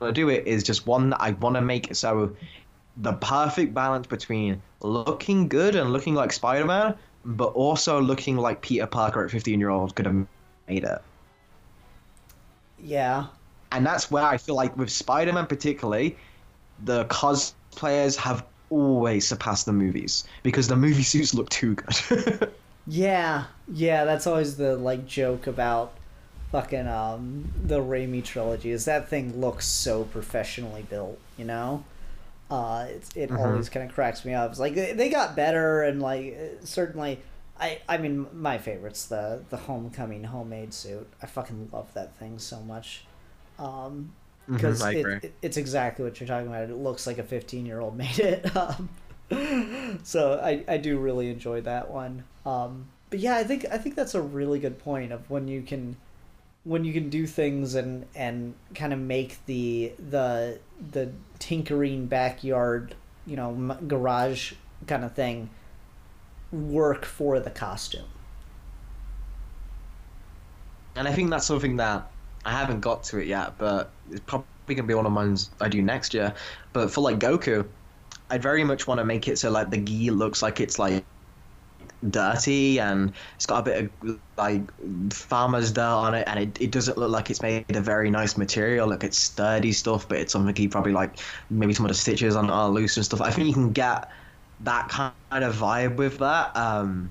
to do it is just one that I want to make so the perfect balance between looking good and looking like Spider-Man, but also looking like Peter Parker at 15 year old could have made it. Yeah. And that's where I feel like with Spider-Man particularly, the cosplayers have always surpass the movies because the movie suits look too good. Yeah, yeah, that's always the like joke about fucking um the Raimi trilogy is that thing looks so professionally built, you know? Uh it's, it Mhm. always kind of cracks me up. It's like they, they got better and like uh, certainly I I mean my favorite's the the homecoming homemade suit. I fucking love that thing so much. Um because Mhm, it, it, it's exactly what you're talking about. It looks like a 15 year old made it. Um, so I, I do really enjoy that one. Um, but yeah, I think I think that's a really good point of when you can when you can do things and and kind of make the the the tinkering backyard you know m- garage kind of thing work for the costume. And I think that's something that I haven't got to it yet, but it's probably gonna be one of mine I do next year. But for like Goku, I'd very much want to make it so like the gi looks like it's like dirty and it's got a bit of like farmer's dirt on it, and it, it doesn't look like it's made of very nice material. Like it's sturdy stuff, but it's something he probably like maybe some of the stitches on are loose and stuff. I think you can get that kind of vibe with that. Um,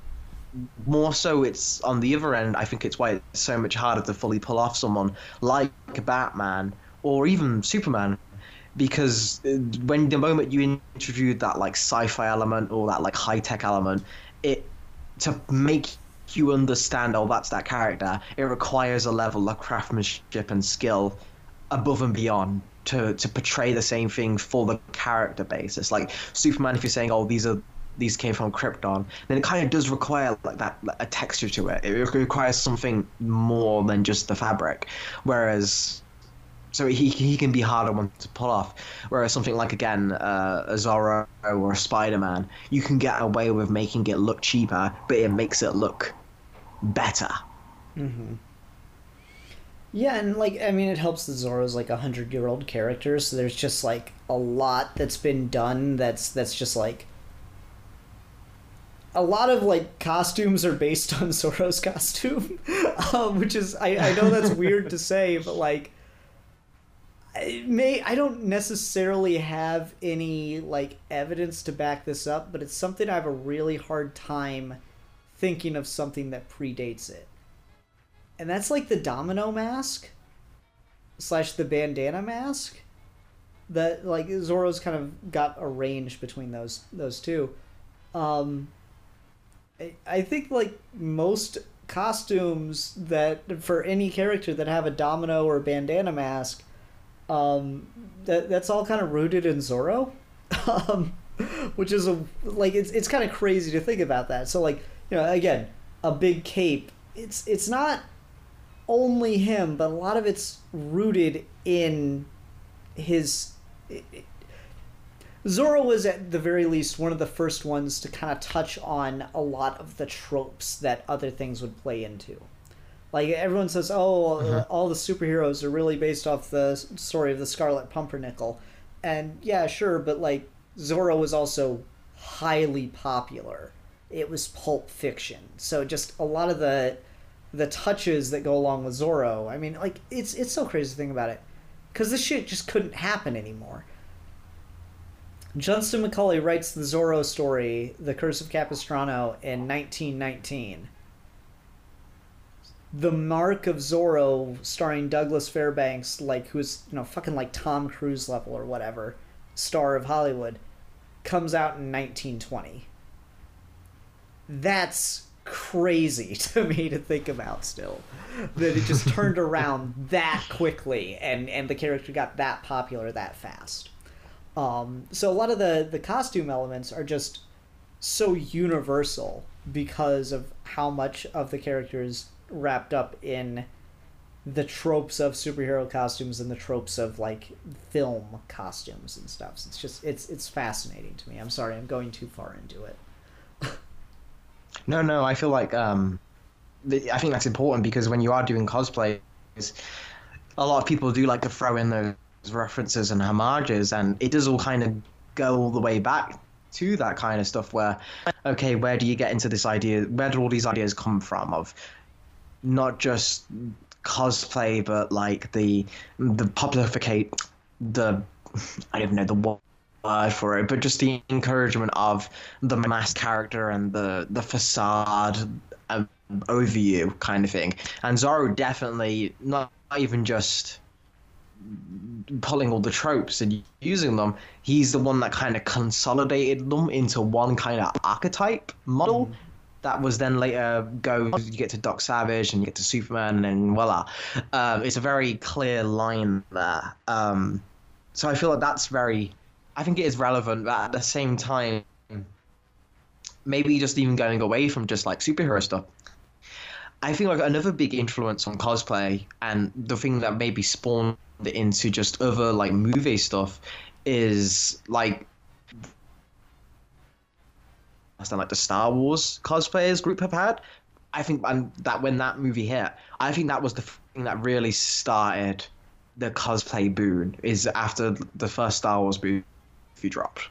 more so it's on the other end i think it's why it's so much harder to fully pull off someone like batman or even superman because uh, when the moment you introduce that like sci-fi element or that like high-tech element it to make you understand oh that's that character it requires a level of craftsmanship and skill above and beyond to to portray the same thing for the character basis. Like superman if you're saying oh these are these came from Krypton, then it kind of does require like that a texture to it. It requires something more than just the fabric. Whereas, so he he can be harder one to pull off. Whereas something like again uh, a Zorro or a Spider Man, you can get away with making it look cheaper, but it makes it look better. Mm-hmm. Yeah, and like I mean, it helps that Zorro's like a hundred year old character, so there's just like a lot that's been done. That's that's just like a lot of like costumes are based on Zorro's costume, um, which is I, I know that's weird to say, but like I may I don't necessarily have any like evidence to back this up, but it's something I have a really hard time thinking of something that predates it. And that's like the domino mask slash the bandana mask. That like Zorro's kind of got a range between those those two. Um I, think like most costumes that for any character that have a domino or a bandana mask, um, that that's all kind of rooted in Zorro, um, which is a like it's it's kind of crazy to think about that. So like you know again a big cape. It's it's not only him, but a lot of it's rooted in his. Zorro was at the very least one of the first ones to kind of touch on a lot of the tropes that other things would play into. Like everyone says, oh, uh, all the superheroes are really based off the story of the Scarlet Pumpernickel, and yeah, sure, but like Zorro was also highly popular. It was pulp fiction, so just a lot of the the touches that go along with Zorro. I mean, like it's it's so crazy to think about it, because this shit just couldn't happen anymore. Johnston McCulley writes the Zorro story, The Curse of Capistrano, in 1919. The Mark of Zorro, starring Douglas Fairbanks, like who's you know fucking like Tom Cruise level or whatever, star of Hollywood, comes out in 1920. That's crazy to me to think about still that it just turned around that quickly and and the character got that popular that fast Um, so a lot of the the costume elements are just so universal because of how much of the characters wrapped up in the tropes of superhero costumes and the tropes of like film costumes and stuff. So it's just it's it's fascinating to me. I'm sorry, I'm going too far into it. No, no, I feel like um, th- I think that's important because when you are doing cosplays, a lot of people do like to throw in those references and homages, and it does all kind of go all the way back to that kind of stuff. Where, okay, where do you get into this idea? Where do all these ideas come from? Of not just cosplay, but like the the popularificate the I don't even know the word for it, but just the encouragement of the mask character and the the facade um, you kind of thing. And Zorro definitely not even just pulling all the tropes and using them. He's the one that kind of consolidated them into one kind of archetype model. That was then later go. You get to Doc Savage and you get to Superman, and then voila. Um, it's a very clear line there. Um, so I feel like that's very I think it is relevant, but at the same time, maybe just even going away from just like superhero stuff. I think like another big influence on cosplay and the thing that maybe spawned into just other like movie stuff is like I like the Star Wars cosplayers group have had. I think and that when that movie hit, I think that was the thing that really started the cosplay boon. Is after the first Star Wars movie dropped.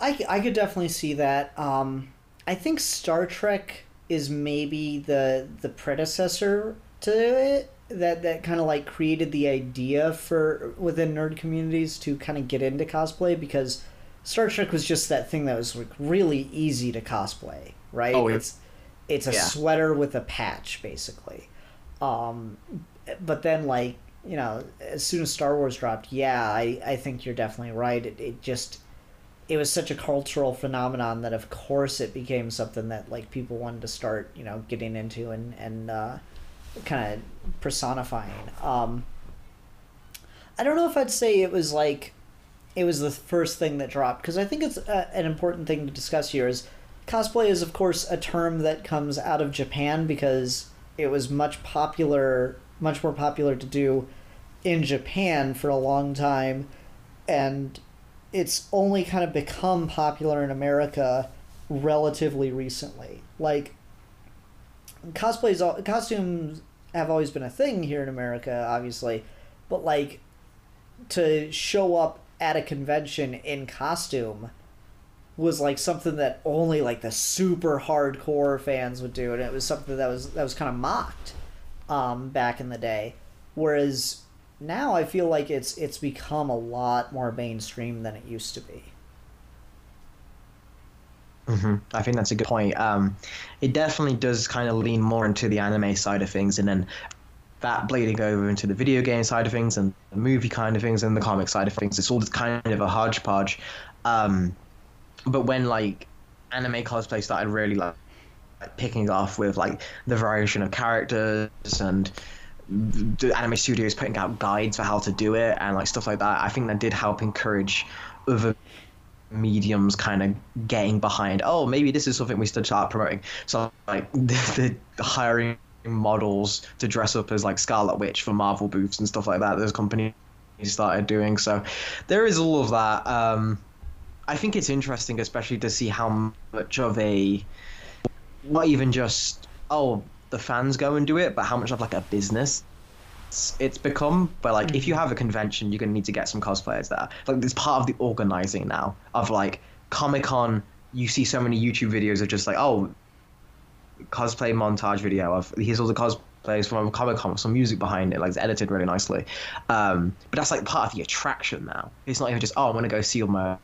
I, I could definitely see that. Um, I think Star Trek is maybe the the predecessor to it that that kind of like created the idea for within nerd communities to kind of get into cosplay because Star Trek was just that thing that was like really easy to cosplay, right? Oh, it's it's a yeah. sweater with a patch basically. Um, but then like you know, as soon as Star Wars dropped, yeah, I, I think you're definitely right. It, it just it was such a cultural phenomenon that of course it became something that like people wanted to start, you know, getting into and and uh, kind of personifying. Um, I don't know if I'd say it was like it was the first thing that dropped because I think it's a, an important thing to discuss here is cosplay is of course a term that comes out of Japan because it was much popular much more popular to do in Japan for a long time, and it's only kind of become popular in America relatively recently. Like cosplays, costumes have always been a thing here in America, obviously, but like to show up at a convention in costume was like something that only like the super hardcore fans would do and it was something that was that was kind of mocked um, back in the day. Whereas now I feel like it's it's become a lot more mainstream than it used to be. Hmm I think that's a good point. Um, it definitely does kind of lean more into the anime side of things, and then that bleeding over into the video game side of things, and the movie kind of things, and the comic side of things. It's all kind of a hodgepodge. Um, but when like anime cosplay started really like, picking off with like the variation of characters and the anime studios putting out guides for how to do it and like stuff like that. I think that did help encourage other mediums kind of getting behind. Oh, maybe this is something we should start promoting. So like the, the hiring models to dress up as like Scarlet Witch for Marvel booths and stuff like that. Those companies started doing so. There is all of that. Um, I think it's interesting, especially to see how much of a not even just oh the fans go and do it, but how much of like a business it's become. But like if you have a convention, you're gonna need to get some cosplayers there. Like it's part of the organizing now of like Comic Con. You see so many YouTube videos of just like oh cosplay montage video of here's all the cosplays from Comic Con with some music behind it, like it's edited really nicely. Um, but that's like part of the attraction now. It's not even just oh I'm gonna go see all my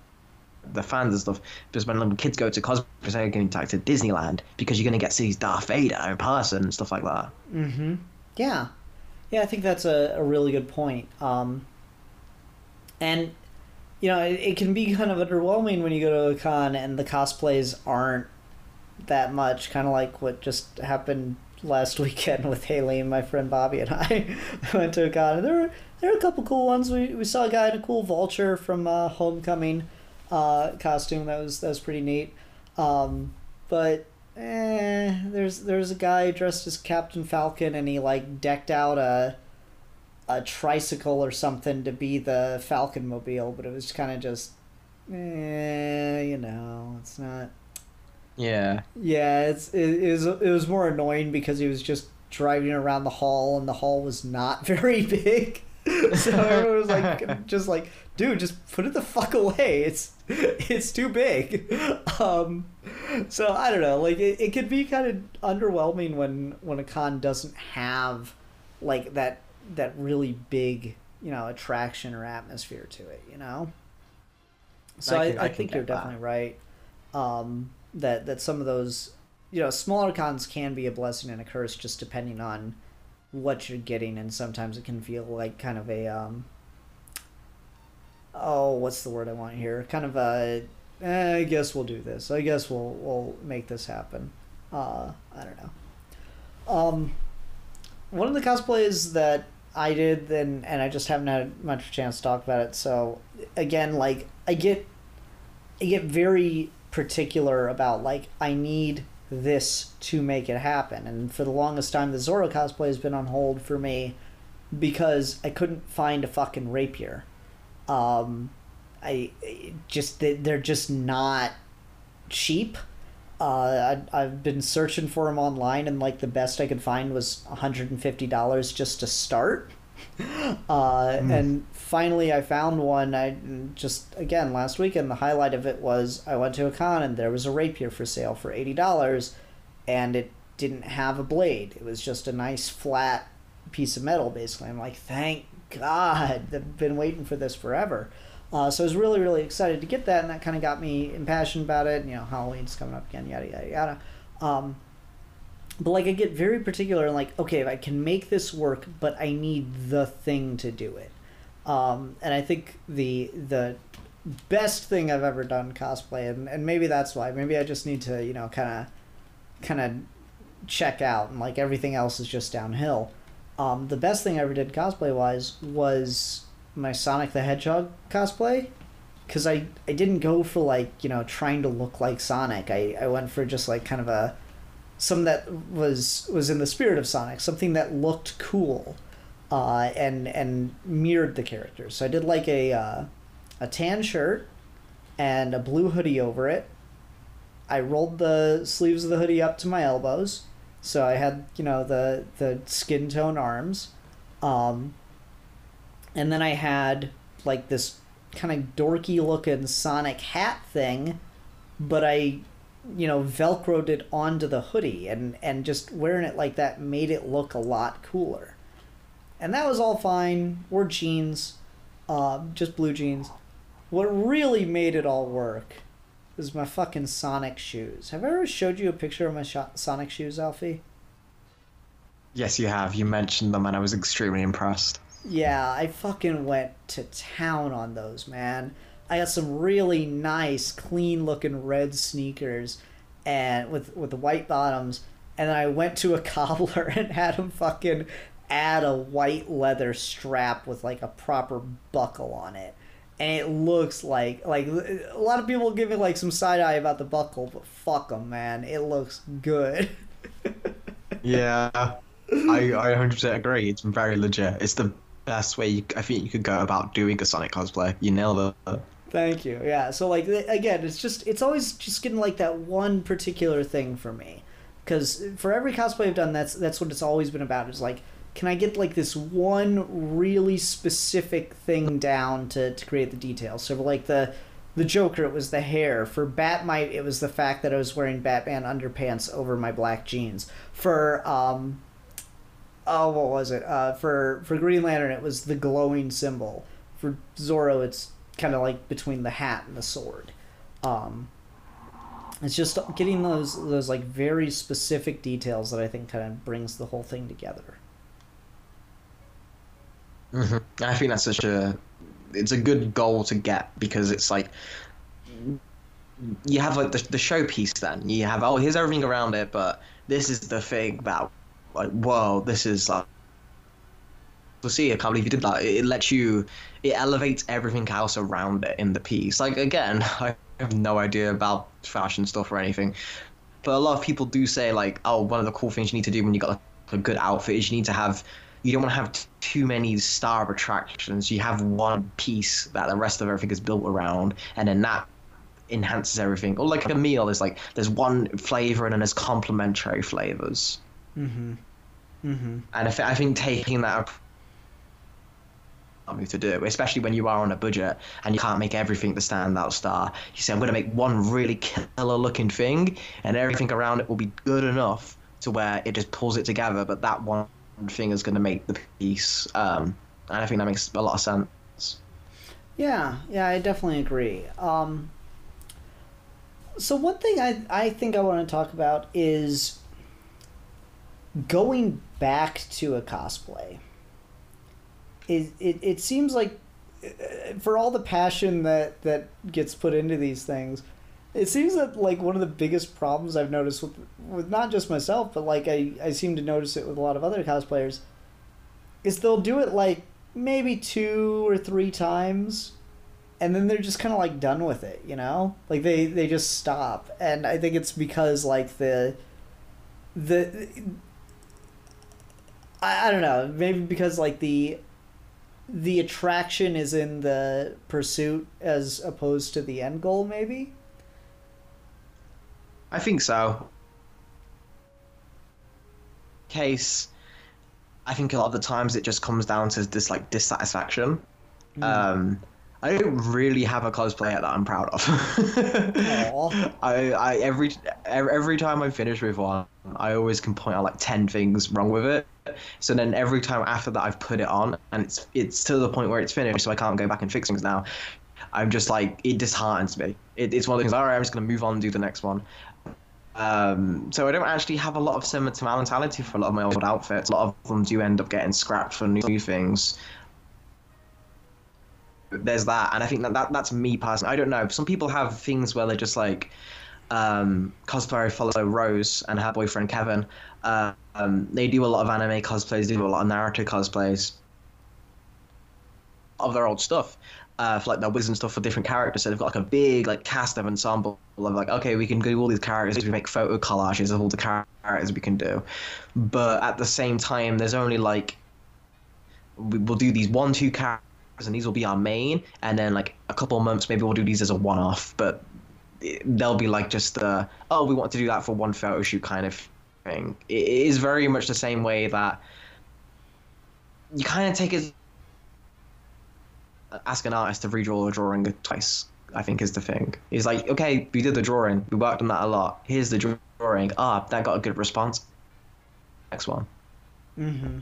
the fans and stuff. Because when little kids go to cosplay, they're going to to Disneyland because you're going to get to see Darth Vader in person and stuff like that. Mm-hmm. Yeah, yeah, I think that's a, a really good point. Um, and you know, it, it can be kind of underwhelming when you go to a con and the cosplays aren't that much. Kind of like what just happened last weekend with Haley and my friend Bobby and I. went to a con. And there were there were a couple cool ones. We, we saw a guy in a cool vulture from uh, Homecoming uh, costume. That was that was pretty neat. Um, but eh, there's there's a guy dressed as Captain Falcon and he like decked out a a tricycle or something to be the Falcon mobile, but it was kind of just eh, you know, it's not Yeah. yeah, it's it, it was it was more annoying because he was just driving around the hall and the hall was not very big. so everyone was like just like, dude, just put it the fuck away. It's it's too big. Um so I don't know, like it, it could be kind of underwhelming when when a con doesn't have like that that really big, you know, attraction or atmosphere to it, you know? So I I, can- I, I can think you're get that. definitely right. Um, that that some of those, you know, smaller cons can be a blessing and a curse, just depending on what you're getting, and sometimes it can feel like kind of a um. Oh, what's the word I want here? Kind of a. Eh, I guess we'll do this. I guess we'll we'll make this happen. Uh, I don't know. Um, one of the cosplays that I did, and and I just haven't had much chance to talk about it. So again, like I get, I get very particular about like I need this to make it happen. And for the longest time, the Zorro cosplay has been on hold for me because I couldn't find a fucking rapier. Um, I just they- they're just not cheap. Uh, I, I've been searching for them online, and like the best I could find was $150 just to start. Uh, And finally, I found one. I just again last weekend. The highlight of it was I went to a con and there was a rapier for sale for eighty dollars, and it didn't have a blade. It was just a nice flat piece of metal. Basically, I'm like, thank God. I've been waiting for this forever. Uh, so I was really, really excited to get that, and that kind of got me impassioned about it. You know, Halloween's coming up again, yada yada yada. Um, but like, I get very particular and like, okay, if I can make this work, but I need the thing to do it. Um, and I think the the best thing I've ever done cosplay, and, and maybe that's why. Maybe I just need to, you know, kind of, kind of check out, and like everything else is just downhill. Um, the best thing I ever did cosplay wise was my Sonic the Hedgehog cosplay, because I I didn't go for like you know trying to look like Sonic. I I went for just like kind of a some that was was in the spirit of Sonic, something that looked cool, uh, and and mirrored the characters. So I did like a uh, a tan shirt and a blue hoodie over it. I rolled the sleeves of the hoodie up to my elbows, so I had you know the the skin tone arms, um, and then I had like this kind of dorky looking Sonic hat thing, but I you know velcroed it onto the hoodie and and just wearing it like that made it look a lot cooler and that was all fine wore jeans uh, just blue jeans what really made it all work was my fucking sonic shoes have i ever showed you a picture of my sonic shoes alfie Yes, you have. You mentioned them, and I was extremely impressed. Yeah, I fucking went to town on those, man. I got some really nice, clean looking red sneakers and with with the white bottoms, and then I went to a cobbler and had him fucking add a white leather strap with like a proper buckle on it. And it looks like like a lot of people give it like some side eye about the buckle, but fuck them, man. It looks good. Yeah, I I 100% agree. It's very legit. It's the best way you, I think you could go about doing a Sonic cosplay. You nailed it. Thank you. Yeah. So like again, it's just it's always just getting like that one particular thing for me, because for every cosplay I've done, that's that's what it's always been about. Is like, can I get like this one really specific thing down to to create the details? So like the the Joker, it was the hair. For Bat-Mite, it was the fact that I was wearing Batman underpants over my black jeans. For um, oh, what was it? Uh, for for Green Lantern, it was the glowing symbol. For Zorro, it's kind of like between the hat and the sword. Um, it's just getting those those like very specific details that I think kind of brings the whole thing together. hmm I think that's such a it's a good goal to get because it's like you have like the, the showpiece then you have oh here's everything around it but this is the thing that like, whoa, this is like. To see, I can't believe you did that. It lets you, it elevates everything else around it in the piece. Like again, I have no idea about fashion stuff or anything, but a lot of people do say like, oh, one of the cool things you need to do when you got like, a good outfit is you need to have, you don't want to have t- too many star attractions. You have one piece that the rest of everything is built around, and then that enhances everything. Or like a meal, there's like there's one flavor and then there's complementary flavors. Mm-hmm. Mm-hmm. And I, th- I think taking that something to do, especially when you are on a budget and you can't make everything the standout star. You say, I'm going to make one really killer looking thing, and everything around it will be good enough to where it just pulls it together, but that one thing is going to make the piece. Um, and I think that makes a lot of sense. Yeah, yeah, I definitely agree. Um, so one thing I I think I want to talk about is going back to a cosplay. It it, it seems like uh, for all the passion that that gets put into these things, it seems that like one of the biggest problems I've noticed with with not just myself, but like I I seem to notice it with a lot of other cosplayers, is they'll do it like maybe two or three times and then they're just kind of like done with it you know? Like they they just stop and i think it's because like the the I, I don't know maybe because like the the attraction is in the pursuit as opposed to the end goal maybe I think so. Case, I think a lot of the times it just comes down to this like dissatisfaction. Um, I don't really have a cosplayer that I'm proud of. I, I every every time I finish with one, I always can point out like ten things wrong with it. So then every time after that I've put it on and it's it's to the point where it's finished, so I can't go back and fix things now. I'm just like it disheartens me. It, it's one of the things. All right, I'm just gonna move on and do the next one. Um, so I don't actually have a lot of sentimentality for a lot of my old outfits. A lot of them do end up getting scrapped for new things. There's that, and I think that, that that's me personally. I don't know. Some people have things where they're just like um, cosplayer follow Rose and her boyfriend Kevin. Uh, um, they do a lot of anime cosplays, do a lot of Naruto cosplays of their old stuff. Uh, for like their wigs and stuff for different characters, so they've got like a big like cast of ensemble of like okay, we can do all these characters, we make photo collages of all the characters we can do, but at the same time, there's only like we- we'll do these one two characters and these will be our main, and then like a couple months maybe we'll do these as a one off, but they'll be like just the oh we want to do that for one photo shoot kind of thing. It is very much the same way that you kind of take it ask an artist to redraw a drawing twice. I think is the thing. It's like okay, we did the drawing, we worked on that a lot. Here's the drawing. Ah, that got a good response. Next one. Mm-hmm.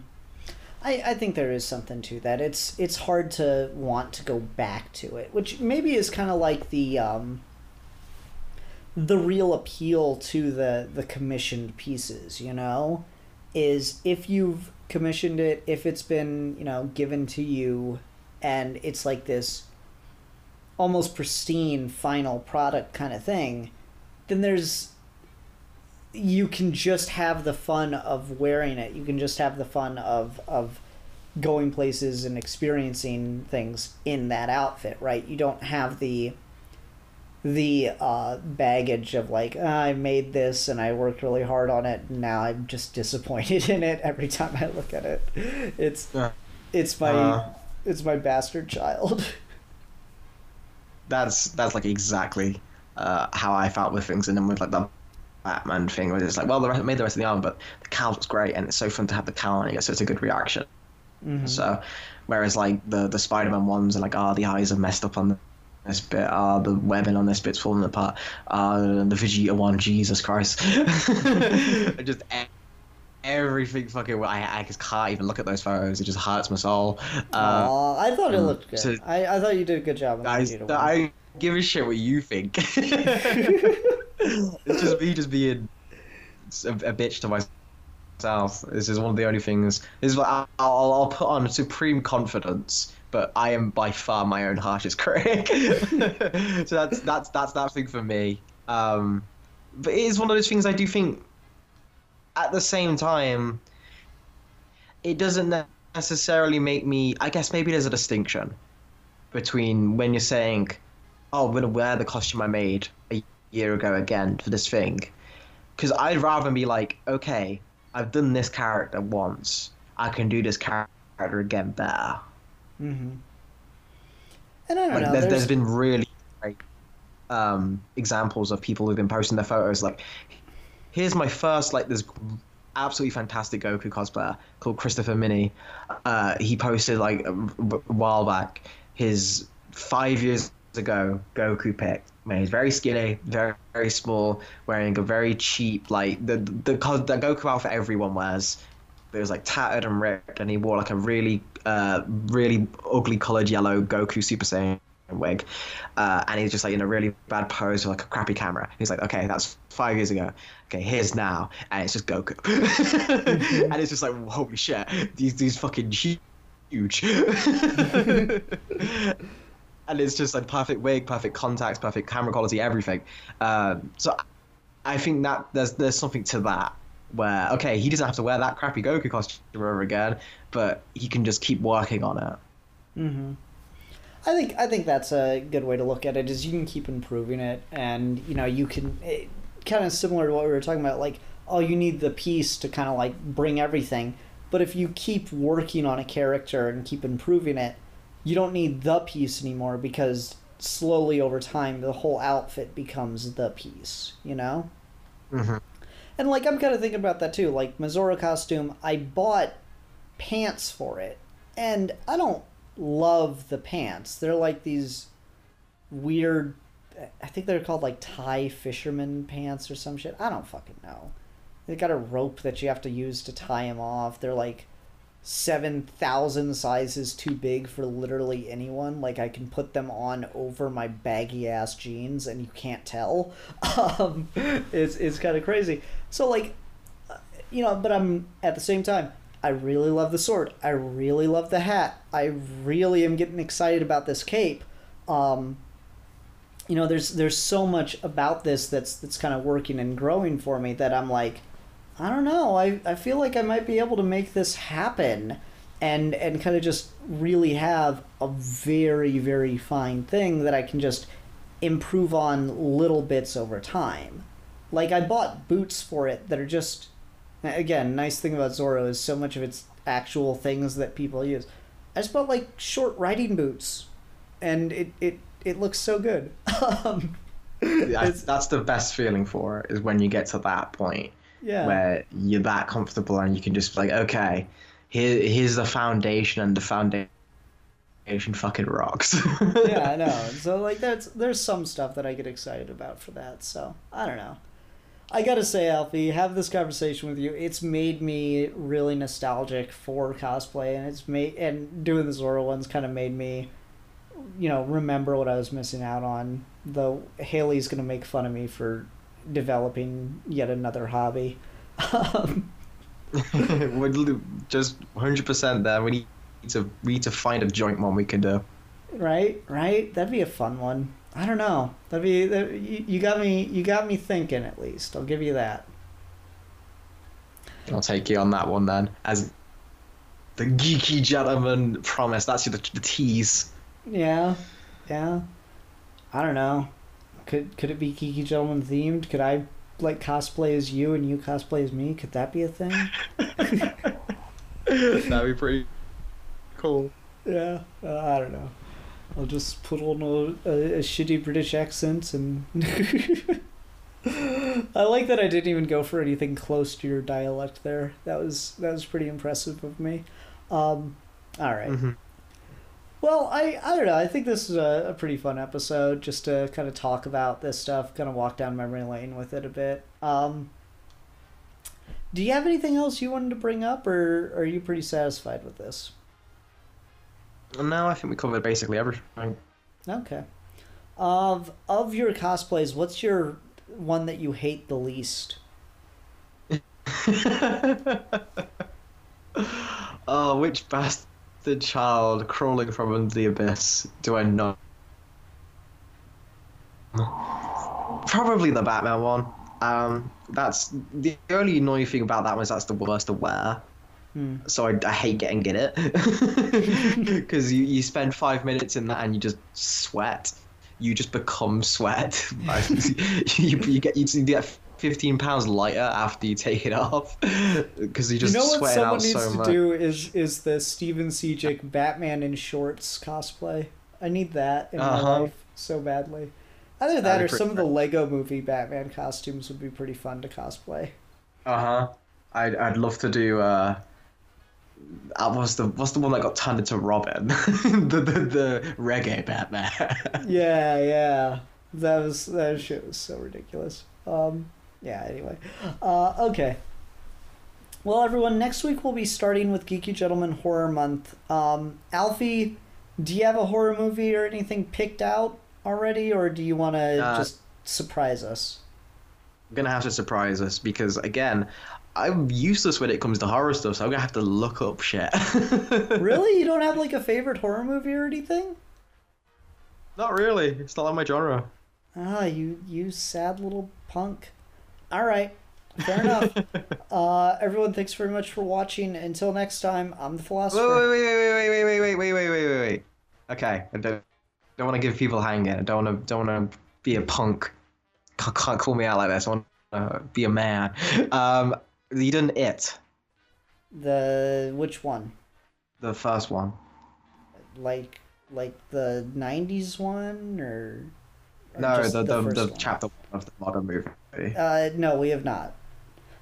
I, I think there is something to that. It's it's hard to want to go back to it, which maybe is kind of like the um, the real appeal to the the commissioned pieces. You know, is if you've commissioned it, if it's been you know given to you, and it's like this almost pristine final product kind of thing, then there's you can just have the fun of wearing it. You can just have the fun of of going places and experiencing things in that outfit, right? You don't have the the uh, baggage of like "Ah, I made this and I worked really hard on it and now I'm just disappointed in it every time I look at it. It's Yeah. it's my Uh. it's my bastard child. That's that's like exactly uh, how I felt with things, and then with like the Batman thing, where it's like, well, the rest, made the rest of the album, but the cowl looks great, and it's so fun to have the cowl on it, so it's a good reaction. Mhm. So, whereas like the the Spider-Man ones are like, ah, the eyes are messed up on this bit, ah, the webbing on this bit's falling apart, ah, the Vegeta one, Jesus Christ, just everything fucking. I I just can't even look at those photos. It just hurts my soul. Uh, Aw, I thought it looked good. so- I, I thought you did a good job on the Vegeta one. I give a shit what you think. it's just me just being a, a bitch to myself. This is one of the only things. This is what I'll, I'll, put on supreme confidence. But I am by far my own harshest critic. so that's that's that's that thing for me. Um, but it is one of those things I do think. At the same time, it doesn't necessarily make me. I guess maybe there's a distinction between when you're saying, "Oh, I'm gonna wear the costume I made year ago again for this thing," because I'd rather be like, "Okay, I've done this character once. I can do this character again better." Mm-hmm. And I don't like know. there's, there's- there's been really great um, examples of people who've been posting their photos like here's my first like this absolutely fantastic goku cosplayer called christopher mini uh, he posted like a, a while back his five years ago goku pic man he's very skinny very very small wearing a very cheap like the the, the goku outfit everyone wears it was like tattered and ripped, and he wore like a really, uh, really ugly colored yellow Goku Super Saiyan wig, uh, and he's just like in a really bad pose with like a crappy camera. He's like, okay, that's five years ago. Okay, here's now, and it's just Goku, and it's just like, holy shit, these these fucking huge. and it's just like perfect wig, perfect contacts, perfect camera quality, everything. Um, so I think that there's there's something to that where okay, he doesn't have to wear that crappy Goku costume over again, but he can just keep working on it. Mm-hmm. I think I think that's a good way to look at it. Is you can keep improving it, and you know you can it, kind of similar to what we were talking about. Like, oh, you need the piece to kind of like bring everything. But if you keep working on a character and keep improving it, you don't need the piece anymore because slowly over time the whole outfit becomes the piece. You know. Mm-hmm. And like I'm kind of thinking about that too. Like Mazora costume, I bought pants for it, and I don't love the pants. They're like these weird. I think they're called like Thai fisherman pants or some shit. I don't fucking know. They got a rope that you have to use to tie them off. They're like seven thousand sizes too big for literally anyone. Like I can put them on over my baggy ass jeans, and you can't tell. Um, it's it's kind of crazy. So like, uh, you know, but I'm at the same time. I really love the sword. I really love the hat. I really am getting excited about this cape. Um, you know, there's there's so much about this that's that's kind of working and growing for me that I'm like, I don't know. I, I feel like I might be able to make this happen and and kind of just really have a very very fine thing that I can just improve on little bits over time. Like I bought boots for it that are just again, nice thing about Zorro is so much of it's actual things that people use. I just bought like short riding boots and it it it looks so good. um, Yeah, that's the best feeling for it is when you get to that point yeah. where you're that comfortable and you can just be like, okay, here here's the foundation and the foundation fucking rocks. yeah, I know. So like that's there's some stuff that I get excited about for that. So I don't know. I gotta say, Alfie, have this conversation with you. It's made me really nostalgic for cosplay, and it's made and doing the Zorro ones kind of made me, you know, remember what I was missing out on. Though Haley's gonna make fun of me for developing yet another hobby. Um, We're just 100% there. We need to we need to find a joint one we can do. right, right. That'd be a fun one. I don't know. That'd be that, you, you got me. You got me thinking. At least I'll give you that. I'll take you on that one then. As the geeky gentleman promised, That's the, the tease. Yeah, yeah. I don't know. Could could it be Geeky Gentleman themed? Could I like cosplay as you and you cosplay as me? Could that be a thing? That'd be pretty cool. Yeah, uh, I don't know. I'll just put on a, a, a shitty British accent and. I like that I didn't even go for anything close to your dialect there. That was that was pretty impressive of me. Um, all right. Mm-hmm. Well, I, I don't know. I think this is a, a pretty fun episode just to kind of talk about this stuff, kind of walk down memory lane with it a bit. Um, do you have anything else you wanted to bring up, or are you pretty satisfied with this? No, I think we covered basically everything. Okay. Of of your cosplays, what's your one that you hate the least? oh, which bastard child crawling from under the abyss do I know? Probably the Batman one. Um, that's the only annoying thing about that one is that's the worst to wear. So I, I hate getting in it because you, you spend five minutes in that and you just sweat. You just become sweat. you, you get you get 15 pounds lighter after you take it off because you just You know what sweat someone out needs so to much. do is is the Steven Sejic Batman in shorts cosplay. I need that in my Uh-huh. life so badly. Either that or some of the Lego movie Batman costumes would be pretty fun to cosplay. Uh huh. I'd I'd love to do. uh uh, what's the what's the one that got turned into Robin? the, the the reggae Batman. Yeah, yeah. That was that shit was so ridiculous. Um yeah, anyway. Uh okay. Well everyone, next week we'll be starting with Geeky Gentleman Horror Month. Um Alfie, do you have a horror movie or anything picked out already or do you wanna Uh, just surprise us? I'm gonna have to surprise us because again, I'm useless when it comes to horror stuff, so I'm gonna have to look up shit. really? You don't have like a favorite horror movie or anything? Not really. It's not like my genre. Ah, you you sad little punk. All right, fair enough. uh, everyone, thanks very much for watching. Until next time, I'm the philosopher. wait, wait, wait, wait, wait, wait, wait, wait, wait, wait, wait. Okay, I don't don't want to give people hanging. I don't want to don't want to be a punk. Can't, can't call me out like this. I want to be a man. Um, you done it, The which one? the first one. Like like the '90s one or? or No, the the, the one? chapter one of the modern movie. Uh, no, we have not.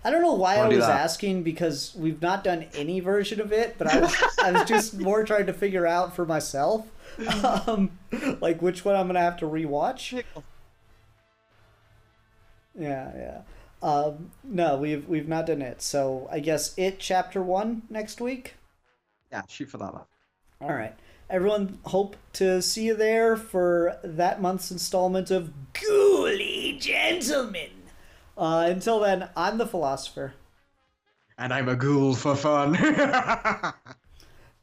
I don't know why I was asking because we've not done any version of it, but I was I was just more trying to figure out for myself, um, like which one I'm gonna have to rewatch. Yeah, yeah. Um, no, we've we've not done it. So I guess it chapter one next week. Yeah, shoot for that. one. All right, everyone. Hope to see you there for that month's installment of Ghouly Gentlemen. Uh, until then, I'm the philosopher, And I'm a ghoul for fun.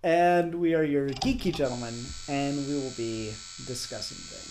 and we are your geeky gentlemen, and we will be discussing things.